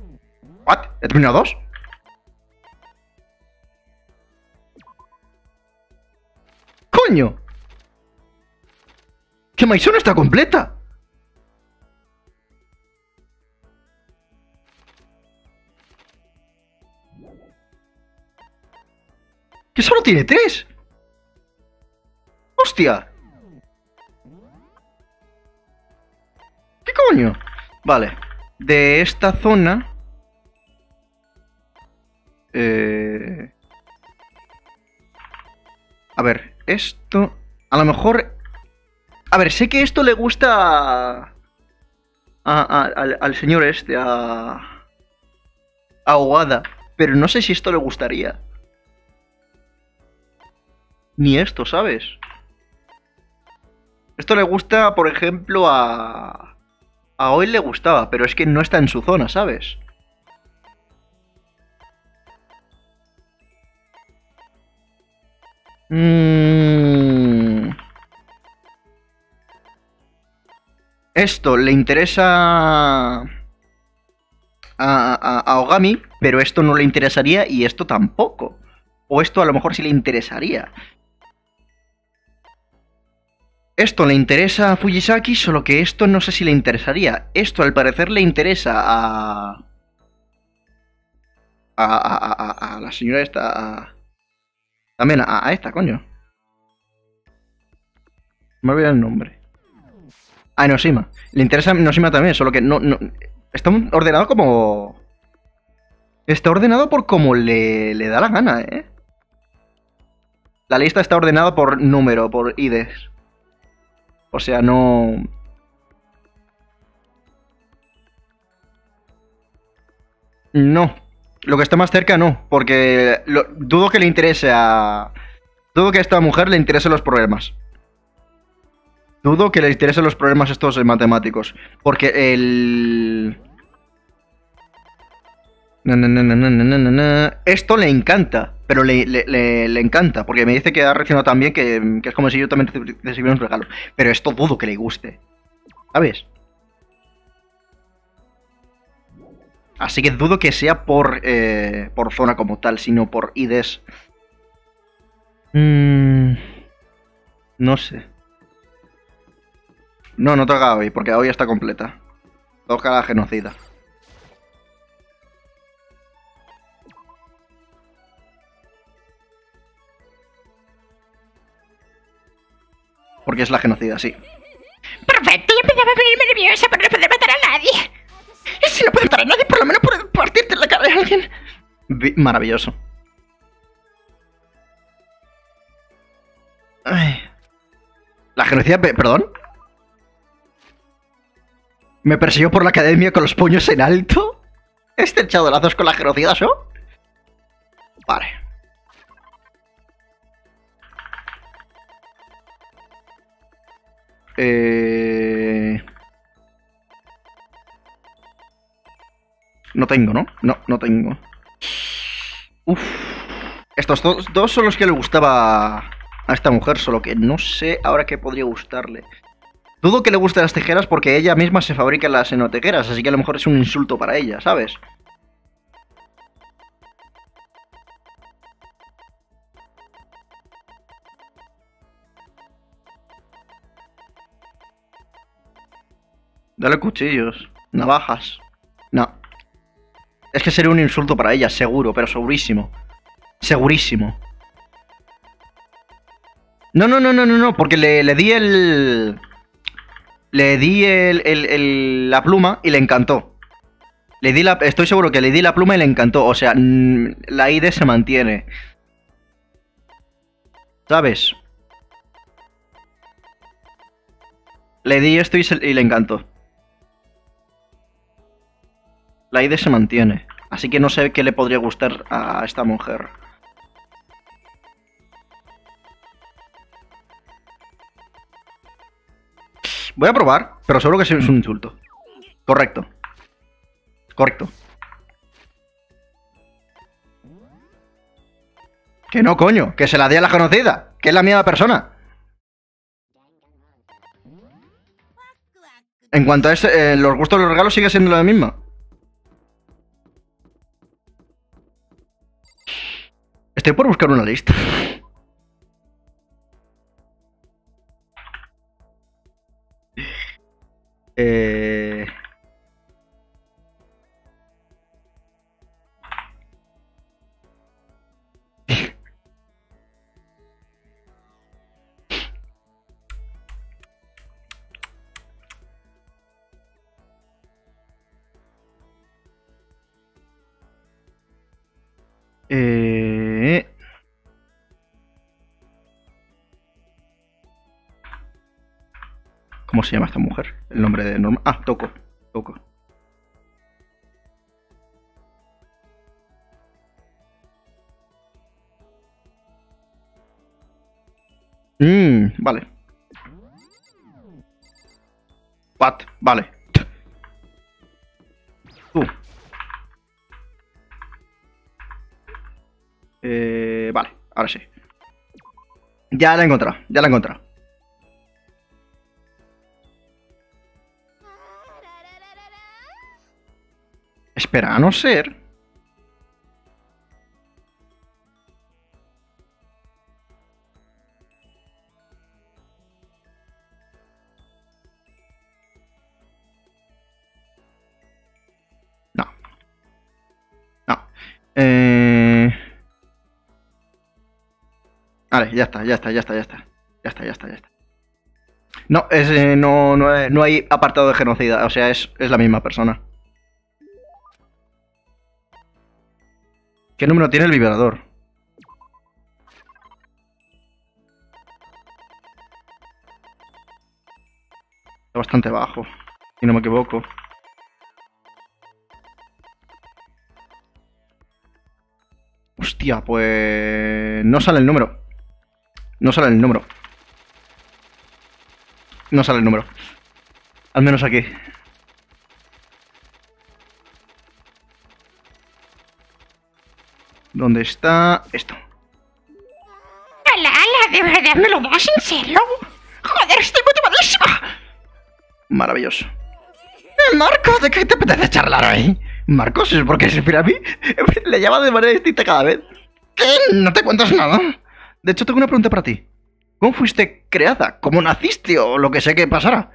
¿What? ¿He terminado dos? ¡Coño! ¡Que Maison está completa! ¡Que solo tiene tres! ¡Hostia! ¿Qué coño? Vale. De esta zona... Eh... A ver, esto... A lo mejor... A ver, sé que esto le gusta... al, señor este, a, a Pero no sé si esto le gustaría. Ni esto, ¿sabes? Esto le gusta, por ejemplo, a... A hoy le gustaba, pero es que no está en su zona, ¿sabes? Mm. Esto le interesa a, a, Ogami, pero esto no le interesaría y esto tampoco. O esto a lo mejor sí le interesaría. Esto le interesa a Fujisaki, solo que esto no sé si le interesaría. Esto al parecer le interesa a... A, a, la señora esta... También a, esta, coño. Me olvidado el nombre. A Enoshima. Le interesa Enoshima también, solo que no, no... Está ordenado como... Está ordenado por como le, le da la gana, ¿eh? La lista está ordenada por número, por IDs. O sea, no... No. Lo que está más cerca no, porque dudo que le interese a... Dudo que a esta mujer le interesen los problemas. Dudo que le interesen los problemas estos matemáticos. Porque el... Esto le encanta, pero le, le, encanta, porque me dice que ha reaccionado tan bien que, es como si yo también recibiera un regalo. Pero esto dudo que le guste. ¿Sabes? Así que dudo que sea por, eh, por zona como tal, sino por IDs. Mm, no sé. No, no toca hoy, porque hoy está completa. Toca la genocida. Porque es la genocida, sí. Perfecto, ya empezaba a ponerme nerviosa por no poder matar a nadie. Y si no puedo matar a nadie, por lo menos puedo partirte la cara de alguien. maravilloso. La genocida, perdón. ¿Me persiguió por la academia con los puños en alto? ¿He estrechado lazos con la genocida, yo? Vale. Eh... No tengo, ¿no? No, no tengo. Uf. Estos dos, son los que le gustaba a esta mujer, solo que no sé ahora qué podría gustarle. Dudo que le gusten las tijeras porque ella misma se fabrica las enotejeras, así que a lo mejor es un insulto para ella, ¿sabes? Dale cuchillos, navajas. No. Es que sería un insulto para ella, seguro, pero segurísimo. Segurísimo. No, no, no, no, no, no, porque le, le di el... Le di el, la pluma y le encantó. Le di la, estoy seguro que le di la pluma y le encantó. O sea, la ID se mantiene. ¿Sabes? Le di esto y, y le encantó. La ID se mantiene. Así que no sé qué le podría gustar a esta mujer. Voy a probar, pero seguro que es un insulto. Correcto. Correcto. Que no, coño, que se la dé a la conocida, que es la misma persona. En cuanto a ese, eh, los gustos de los regalos sigue siendo la misma. Estoy por buscar una lista. Eh... ¿Cómo se llama esta mujer? El nombre de norma. Ah, Toco. Poco. Mmm, vale. What? Vale. Tú. Eh, vale, ahora sí. Ya la he encontrado, ya la he encontrado. Espera, a no ser... No. No. Eh... Vale, ya está, ya está, ya está, ya está. Ya está, ya está, ya está. No, es, no, no, no hay apartado de genocida, o sea, es, es la misma persona. ¿Qué número tiene el vibrador? Está bastante bajo, si no me equivoco. Hostia, pues... No sale el número. No sale el número. No sale el número. Al menos aquí. ¿Dónde está esto? ¡Hala, hala! ¿De verdad me lo das en serio? ¡Joder, estoy motivadísima! Maravilloso. Eh, Marco, ¿de qué te apetece charlar hoy? Marcos, ¿es porque se inspira a mí? Le llama de manera distinta cada vez. ¿Qué? ¿No te cuentas nada? De hecho, tengo una pregunta para ti. ¿Cómo fuiste creada? ¿Cómo naciste o lo que sé que pasará?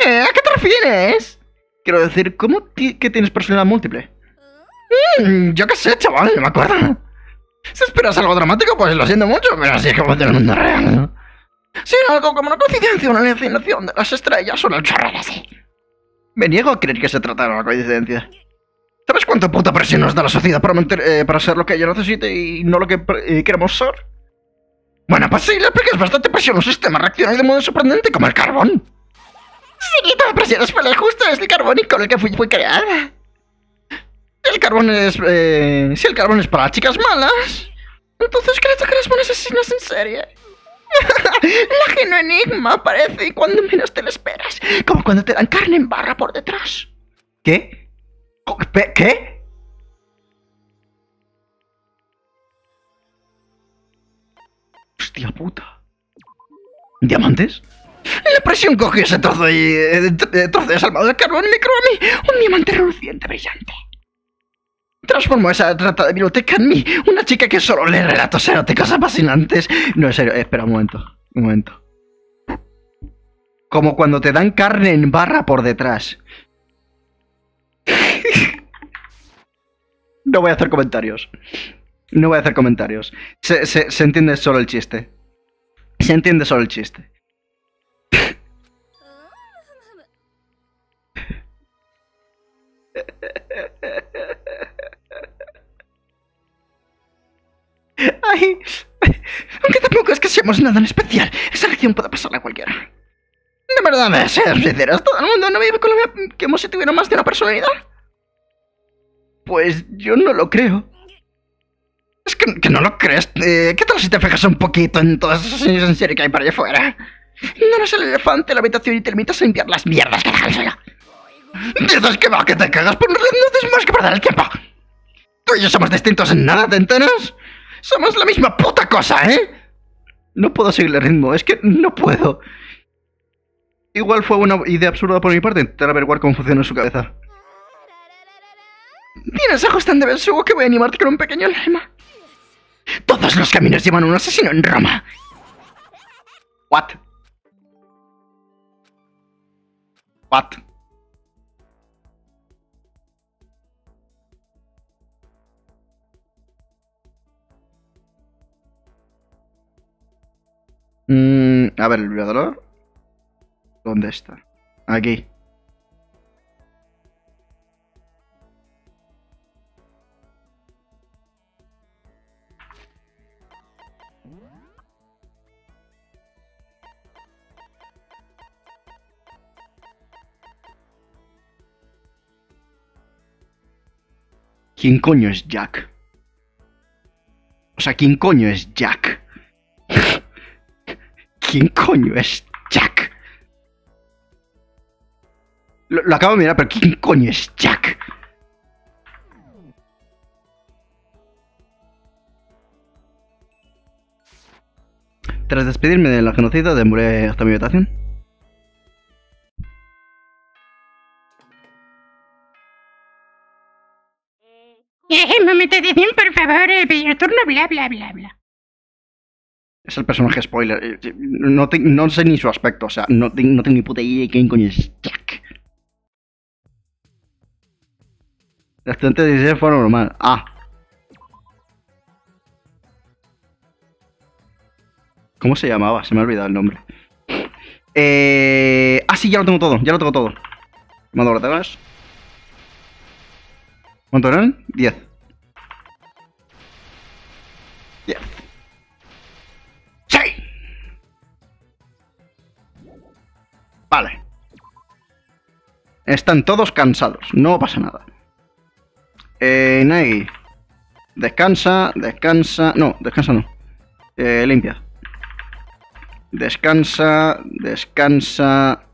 ¿Eh? ¿A qué te refieres? Quiero decir, ¿cómo que tienes personalidad múltiple? Mm, yo qué sé, chaval, no me acuerdo. Si esperas algo dramático, pues lo siento mucho, pero así es como en el mundo real. No, algo como una coincidencia, una alucinación de las estrellas, una chorrada así. Me niego a creer que se trata de una coincidencia. ¿Sabes cuánta puta presión nos da la sociedad para, manter- eh, para ser lo que ella necesite y no lo que eh, queremos ser? Bueno, pues sí, le aplicas bastante presión a un sistema reacciona de modo sorprendente como el carbón. Sí, toda presión es para el justo, es el carbón y con el que fui, fui creada. El carbón es... eh, si el carbón es para chicas malas, entonces ¿qué le toca a los buenos asesinos en serie? La geno enigma aparece cuando menos te lo esperas, como cuando te dan carne en barra por detrás. ¿Qué? ¿Qué? Hostia puta. ¿Diamantes? La presión cogió ese trozo y... eh, eh, trozo desalmado de carbón y me creó a mí un diamante reluciente brillante. Transformó esa trata de biblioteca en mí, una chica que solo lee relatos eróticos apasionantes. No, en serio, espera un momento, un momento. Como cuando te dan carne en barra por detrás. No voy a hacer comentarios. No voy a hacer comentarios. Se, se- se entiende solo el chiste. Se entiende solo el chiste. Ay, aunque tampoco es que seamos nada en especial. Esa lección puede pasarle a cualquiera. De verdad, de ser sinceros, todo el mundo no vive con la vida como si tuviera más de una personalidad. Pues yo no lo creo. Es que, que no lo crees. Eh, ¿Qué tal si te fijas un poquito en todas esas señas en serie que hay para allá afuera? No eres el elefante en la habitación y te limitas a limpiar las mierdas que deja el suelo. Dices que va, que te cagas, pero realidad no haces más que perder el tiempo. Tú y yo somos distintos en nada, ¿te enteras? Somos la misma puta cosa, ¿eh? No puedo seguirle ritmo, es que no puedo. Igual fue una idea absurda por mi parte intentar averiguar cómo funciona su cabeza. Tienes ojos tan de besugo que voy a animarte con un pequeño lema. Todos los caminos llevan a un asesino en Roma. What? What? Mm, a ver, el vibrador. ¿Dónde está? Aquí. ¿Quién coño es Jack? O sea, ¿quién coño es Jack? ¿Quién coño es Jack? Lo, acabo de mirar, pero ¿quién coño es Jack? Tras despedirme de la genocida, demoré hasta mi habitación. Eh, momento de por favor, eh, pedir turno, bla, bla, bla, bla. Es el personaje spoiler. Eh, eh, No, sé ni su aspecto, o sea, no, te- no tengo ni puta idea de quién coño es Jack. El accidente de 16 fue normal. Ah. ¿Cómo se llamaba? Se me ha olvidado el nombre. Eh... Ah, sí, ya lo tengo todo, ya lo tengo todo. Mando ordenas. ¿Cuánto eran? 10. 10. Vale. Están todos cansados, no pasa nada. Eh, Nagi. Descansa, descansa. No, descansa no. Eh, limpia. Descansa, descansa.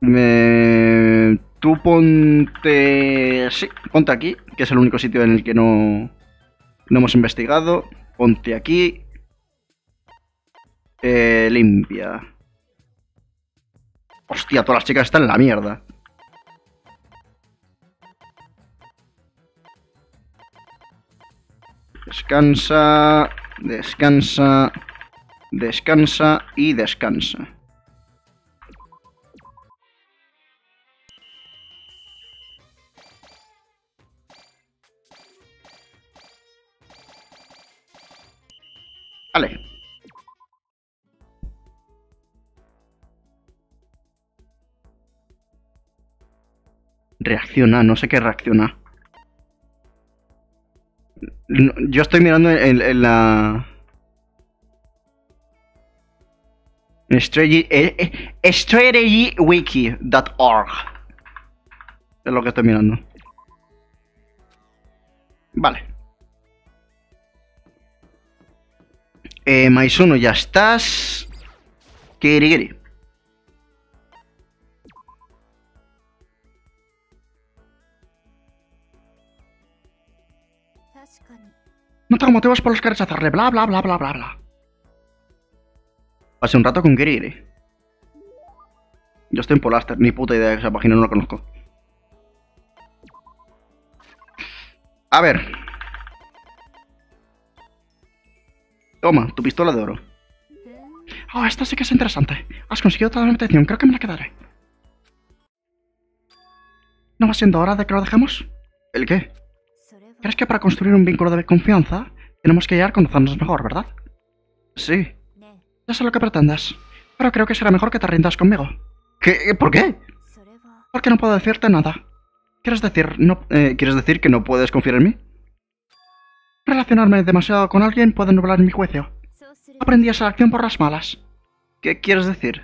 Me... Tú ponte... Sí, ponte aquí, que es el único sitio en el que no, no hemos investigado. Ponte aquí. Eh, limpia. Hostia, todas las chicas están en la mierda. Descansa, descansa, descansa y descansa. Vale. Reacciona, no sé qué reacciona. Yo estoy mirando en, en la. Strategy, eh, eh, strategywiki.org. Es lo que estoy mirando. Vale. Eh, Maisuno, ya estás. Kirigiri. Tengo motivos por los que rechazarle, bla bla bla bla bla bla. Pasé un rato con Kirigiri. Yo estoy en Polaster, ni puta idea de esa página, no la conozco. A ver. Toma, tu pistola de oro. Oh, esto sí que es interesante. Has conseguido toda la atención, creo que me la quedaré. ¿No va siendo hora de que lo dejemos? ¿El qué? ¿Crees que para construir un vínculo de confianza tenemos que llegar conocernos mejor, verdad? Sí. Ya sé lo que pretendes, pero creo que será mejor que te rindas conmigo. ¿Qué? ¿Por qué? Porque no puedo decirte nada. ¿Quieres decir, no, eh, ¿Quieres decir que no puedes confiar en mí? Relacionarme demasiado con alguien puede nublar mi juicio. Aprendí esa acción por las malas. ¿Qué quieres decir?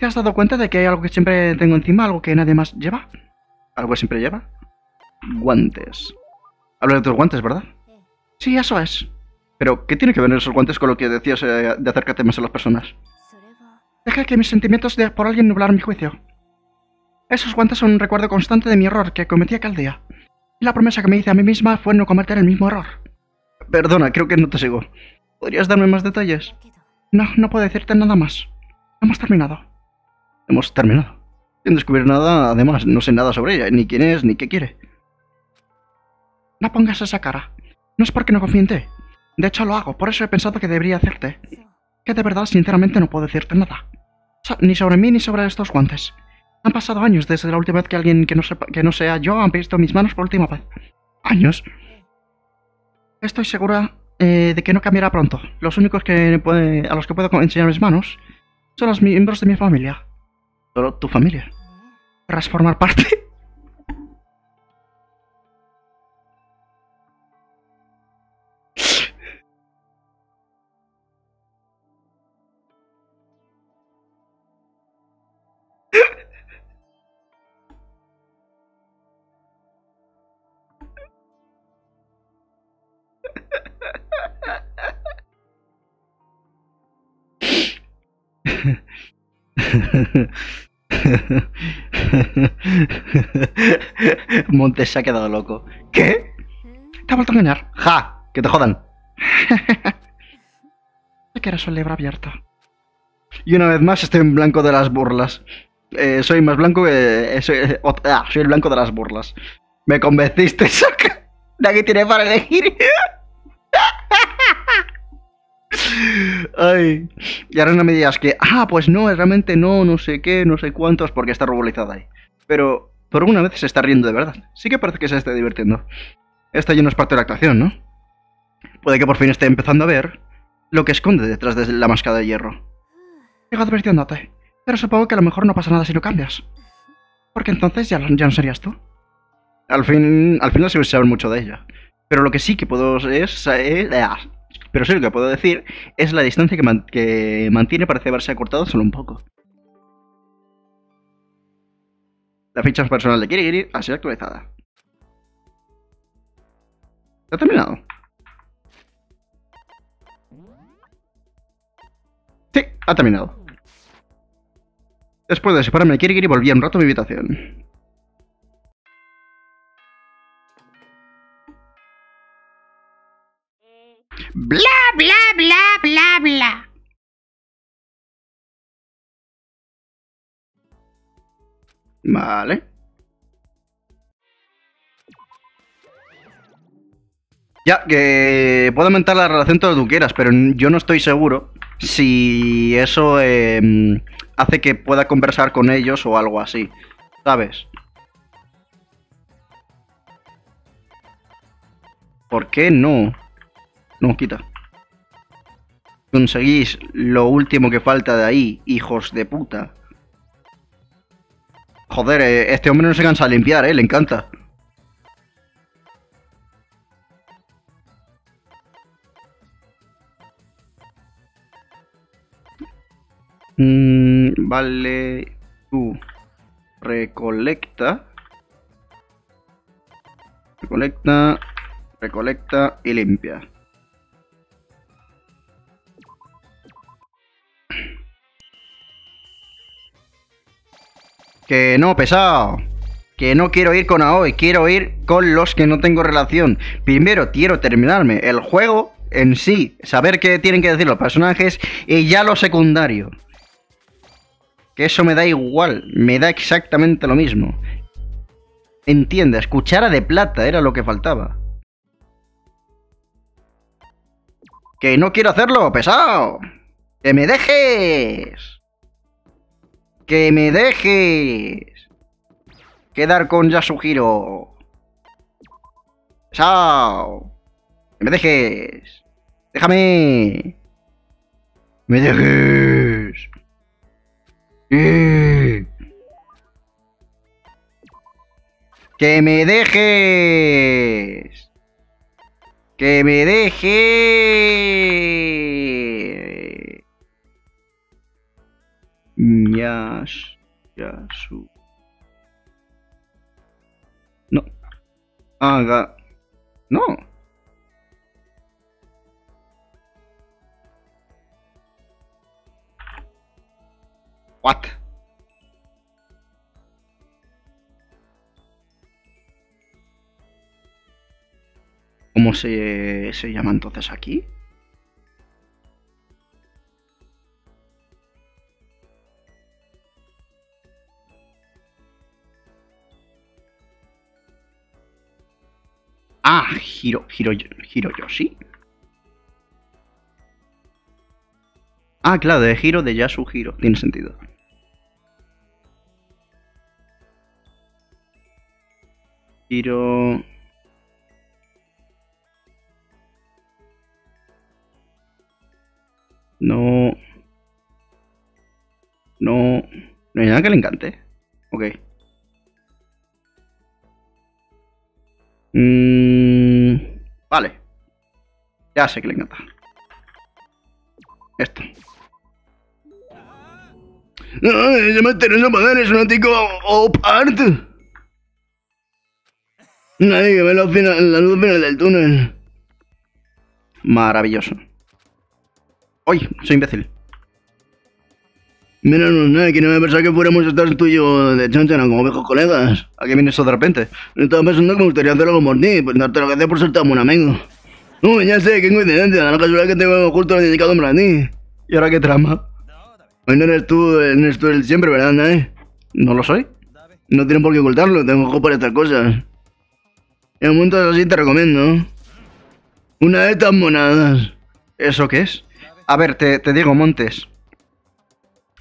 ¿Te has dado cuenta de que hay algo que siempre tengo encima, algo que nadie más lleva? ¿Algo que siempre lleva? Guantes. Hablo de tus guantes, ¿verdad? Sí, eso es. Pero, ¿qué tiene que ver esos guantes con lo que decías eh, de acércate más a las personas? Deja que mis sentimientos de por alguien nublar mi juicio. Esos guantes son un recuerdo constante de mi error que cometí aquel día. Y la promesa que me hice a mí misma fue no cometer el mismo error. Perdona, creo que no te sigo. ¿Podrías darme más detalles? No, no puedo decirte nada más. Hemos terminado. Hemos terminado. Sin descubrir nada, además, no sé nada sobre ella, ni quién es, ni qué quiere. No pongas esa cara. No es porque no confíe en ti. De hecho, lo hago, por eso he pensado que debería hacerte. Que de verdad, sinceramente, no puedo decirte nada. So ni sobre mí ni sobre estos guantes. Han pasado años desde la última vez que alguien que no, sepa, que no sea yo ha visto mis manos por última vez. ¿Años? Estoy segura eh, de que no cambiará pronto. Los únicos que a los que puedo enseñar mis manos son los miembros de mi familia. Solo tu familia. ¿Querrás formar parte? Montes se ha quedado loco. ¿Qué? Te ha vuelto a engañar. ¡Ja! ¡Que te jodan! Que eres un libro abierto. Y una vez más estoy en blanco de las burlas. Eh, soy más blanco que... eh, soy, eh, ah, soy el blanco de las burlas. Me convenciste, Sokka. De aquí tiene para elegir. Ay. Y ahora no me digas que, ah, pues no, realmente no, no sé qué, no sé cuántos, porque está rubolizada ahí. Pero por una vez se está riendo de verdad. Sí que parece que se esté divirtiendo. Esta ya no es parte de la actuación, ¿no? Puede que por fin esté empezando a ver lo que esconde detrás de la máscara de hierro. Sigo advirtiéndote. Pero supongo que a lo mejor no pasa nada si no cambias. Porque entonces ya, ya no serías tú. Al fin, al final a saber mucho de ella. Pero lo que sí que puedo es, ah, pero sí lo que puedo decir es la distancia que, man- que mantiene parece haberse acortado solo un poco. La ficha personal de Kirigiri ha sido actualizada. ¿Ya ha terminado? Sí, ha terminado. Después de separarme de Kirigiri volví un rato a mi habitación. Bla, bla, bla, bla, bla. Vale. Ya, que puedo aumentar la relación todo lo que quieras, pero yo no estoy seguro si eso em, hace que pueda conversar con ellos o algo así. ¿Sabes? ¿Por qué no? No, quita. Conseguís lo último que falta de ahí, hijos de puta. Joder, eh, este hombre no se cansa de limpiar, eh, le encanta. Mm, vale, tú recolecta. Recolecta, recolecta y limpia. Que no, pesado. Que no quiero ir con Aoi, quiero ir con los que no tengo relación. Primero quiero terminarme el juego en sí, saber qué tienen que decir los personajes y ya lo secundario. Que eso me da igual, me da exactamente lo mismo. Entiendes, cuchara de plata era lo que faltaba. Que no quiero hacerlo, pesado. Que me dejes. Que me dejes. Quedar con Yasuhiro. Chao. Que me dejes. Déjame. Me dejes. Eh. Que me dejes. Que me dejes. Yash. Yasu. No. Haga. No. What? ¿Cómo se, se llama entonces aquí? Ah, Hiro, Hiro, Hiroyoshi. Ah, claro, de Hiro de Yasuhiro. Tiene sentido. Hiro. No. No. No hay nada que le encante. Ok. Mm, vale. Ya sé que le encanta. Esto. Ay, se me interesa poder es un antico op art. Nadie que ve la, final- la luz final del túnel. Maravilloso. ¡Uy! Soy imbécil. Mira, no, nada, que no me pensaba que fuéramos a estar tú y yo de chanchana como viejos colegas. ¿A qué viene eso de repente? Estaba pensando que me gustaría hacer algo por ti, pues darte lo que hacer por ser tan buen amigo. No, ya sé, qué coincidencia, la casualidad que tengo justo lo indicado para ti. ¿Y ahora qué trama? Hoy no eres tú, no eres tú el siempre, ¿verdad, eh? ¿No lo soy? No tienen por qué ocultarlo, tengo ojos para estas cosas. En momentos así te recomiendo. Una de estas monadas. ¿Eso qué es? A ver, te, te digo, Montes.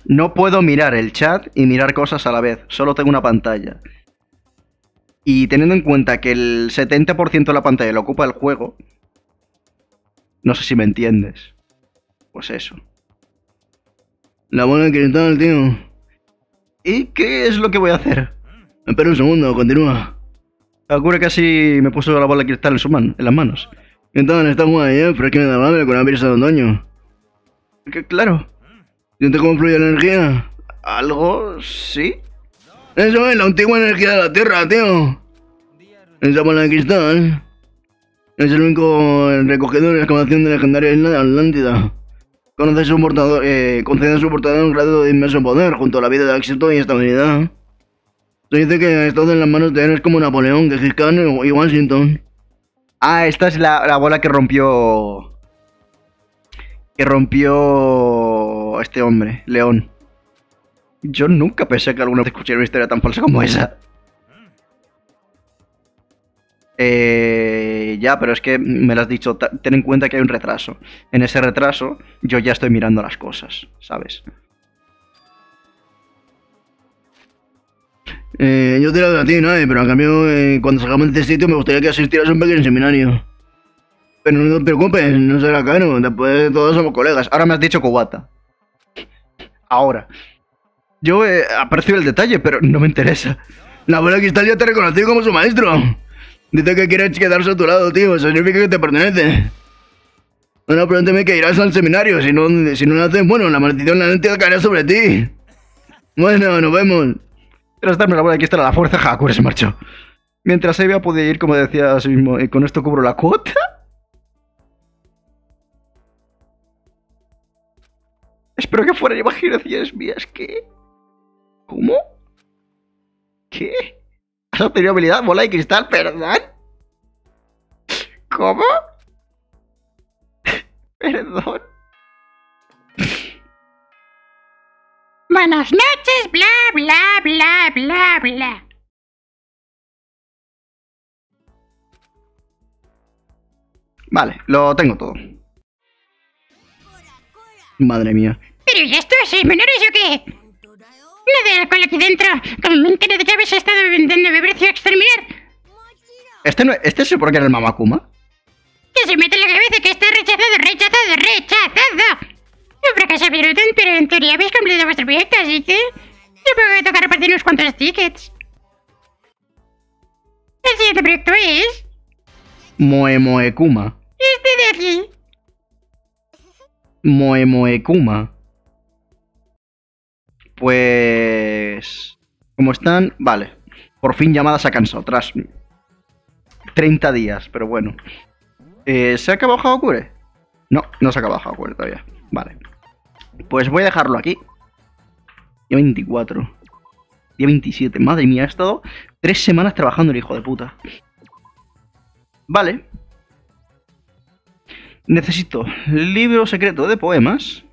No puedo mirar el chat y mirar cosas a la vez. Solo tengo una pantalla. Y teniendo en cuenta que el 70% de la pantalla lo ocupa el juego. No sé si me entiendes. Pues eso. La bola de cristal, tío. ¿Y qué es lo que voy a hacer? Espera un segundo, continúa. Ocurre que así me puso la bola de cristal en, su en las manos. ¿Qué tal? Está guay, ¿eh? Pero es que me da hambre con la de otoño. Que, claro. ¿Sientes cómo fluye la energía? Algo, sí. Eso es la antigua energía de la Tierra, tío. Esa bola de cristal es el único recogedor de excavación de la legendaria isla de Atlántida. Conoce su portador, eh, concede a su portador un grado de inmenso poder junto a la vida de éxito y estabilidad. Se dice que ha estado en las manos de héroes como Napoleón, Gengis Khan y Washington. Ah, esta es la, la bola que rompió. Que rompió. Este hombre, León. Yo nunca pensé que alguna vez escucharía una historia tan falsa como esa. Eh, ya, pero es que me lo has dicho. Ten en cuenta que hay un retraso. En ese retraso, yo ya estoy mirando las cosas, ¿sabes? Eh, yo te lo ti, ¿no? Pero a cambio, eh, cuando salgamos de este sitio, me gustaría que asistieras a un pequeño seminario. Pero no te preocupes, no será caro. Después de todo somos colegas. Ahora me has dicho cubata. Ahora. Yo he aprecio el detalle, pero no me interesa. La de cristal ya te ha reconocido como su maestro. Dice que quieres quedarse a tu lado, tío. Eso significa que te pertenece. Bueno, prométeme que irás al seminario. Si no, si no lo haces, bueno, la maldición la caerá sobre ti. Bueno, nos vemos. Tras darme la bola de cristal la fuerza, Hakure se marchó. Mientras Evia podía ir, como decía a sí mismo, y con esto cubro la cuota. Espero que fueran imaginaciones mías. ¿Qué? ¿Cómo? ¿Qué? ¿Has obtenido habilidad bola de cristal, perdón? ¿Cómo? Perdón. Buenas noches, bla, bla, bla, bla, bla. Vale, lo tengo todo. Madre mía. ¿Pero ya esto sois menores o qué? No de alcohol aquí dentro. Como me entero de que habéis estado vendiendo bebercio a exterminar. ¿Este, no, ¿Este se supone que era el Mamakuma? Que se mete en la cabeza que está rechazado, rechazado, rechazado. Un fracaso absoluto, pero en teoría habéis completado vuestro proyecto, así que... Supongo que toca repartir unos cuantos tickets. El siguiente proyecto es... Moe Moe Kuma. Este de aquí. Moe Moe Kuma. Pues... Como están... Vale. Por fin llamada se ha cansado. Tras 30 días, pero bueno. Eh, ¿Se ha acabado Hagakure? No, no se ha acabado Hagakure todavía. Vale. Pues voy a dejarlo aquí. Día 24. Día 27. Madre mía, he estado tres semanas trabajando el hijo de puta. Vale. Necesito libro secreto de poemas.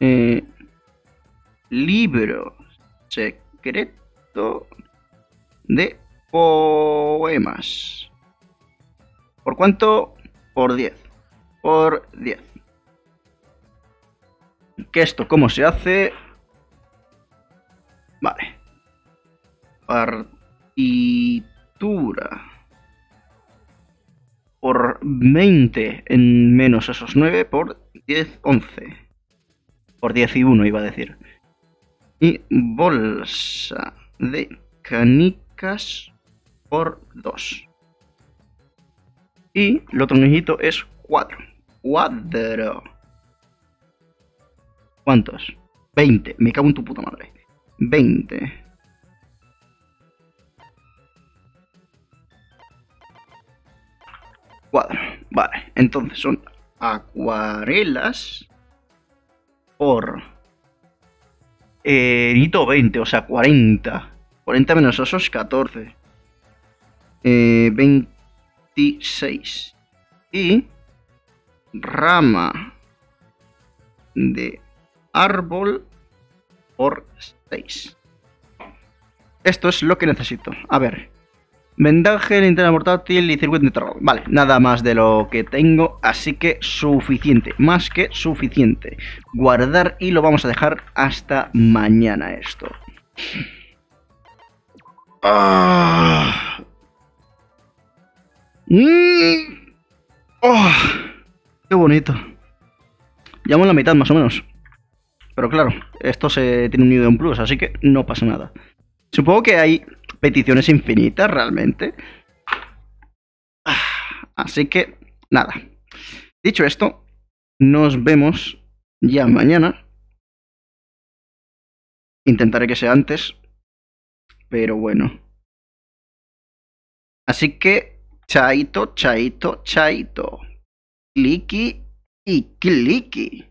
Eh, libro secreto de poemas. ¿Por cuánto? Por 10. Por 10. ¿Qué esto? ¿Cómo se hace? Vale. Partitura. Por 20 en menos esos 9 por 10, 11. Por 10 y 1 iba a decir. Y bolsa de canicas por 2. Y el otro necesito es 4. Cuadro. ¿Cuántos? 20. Me cago en tu puta madre. 20. Cuadro. Vale. Entonces son acuarelas por Eh, necesito 20, o sea, 40. 40 menos esos, 14. Eh, 26. Y rama de árbol por 6. Esto es lo que necesito. A ver. Vendaje, linterna portátil y circuito interrogado. Vale, nada más de lo que tengo, así que suficiente, más que suficiente. Guardar y lo vamos a dejar hasta mañana esto. Ah. Mm. Oh, qué bonito. Llamo la mitad más o menos. Pero claro, esto se tiene unido en plus, así que no pasa nada. Supongo que hay peticiones infinitas realmente. Ah, Así que, nada. Dicho esto, nos vemos ya mañana. Intentaré que sea antes. Pero bueno. Así que, chaito, chaito, chaito. Clicky y clicky.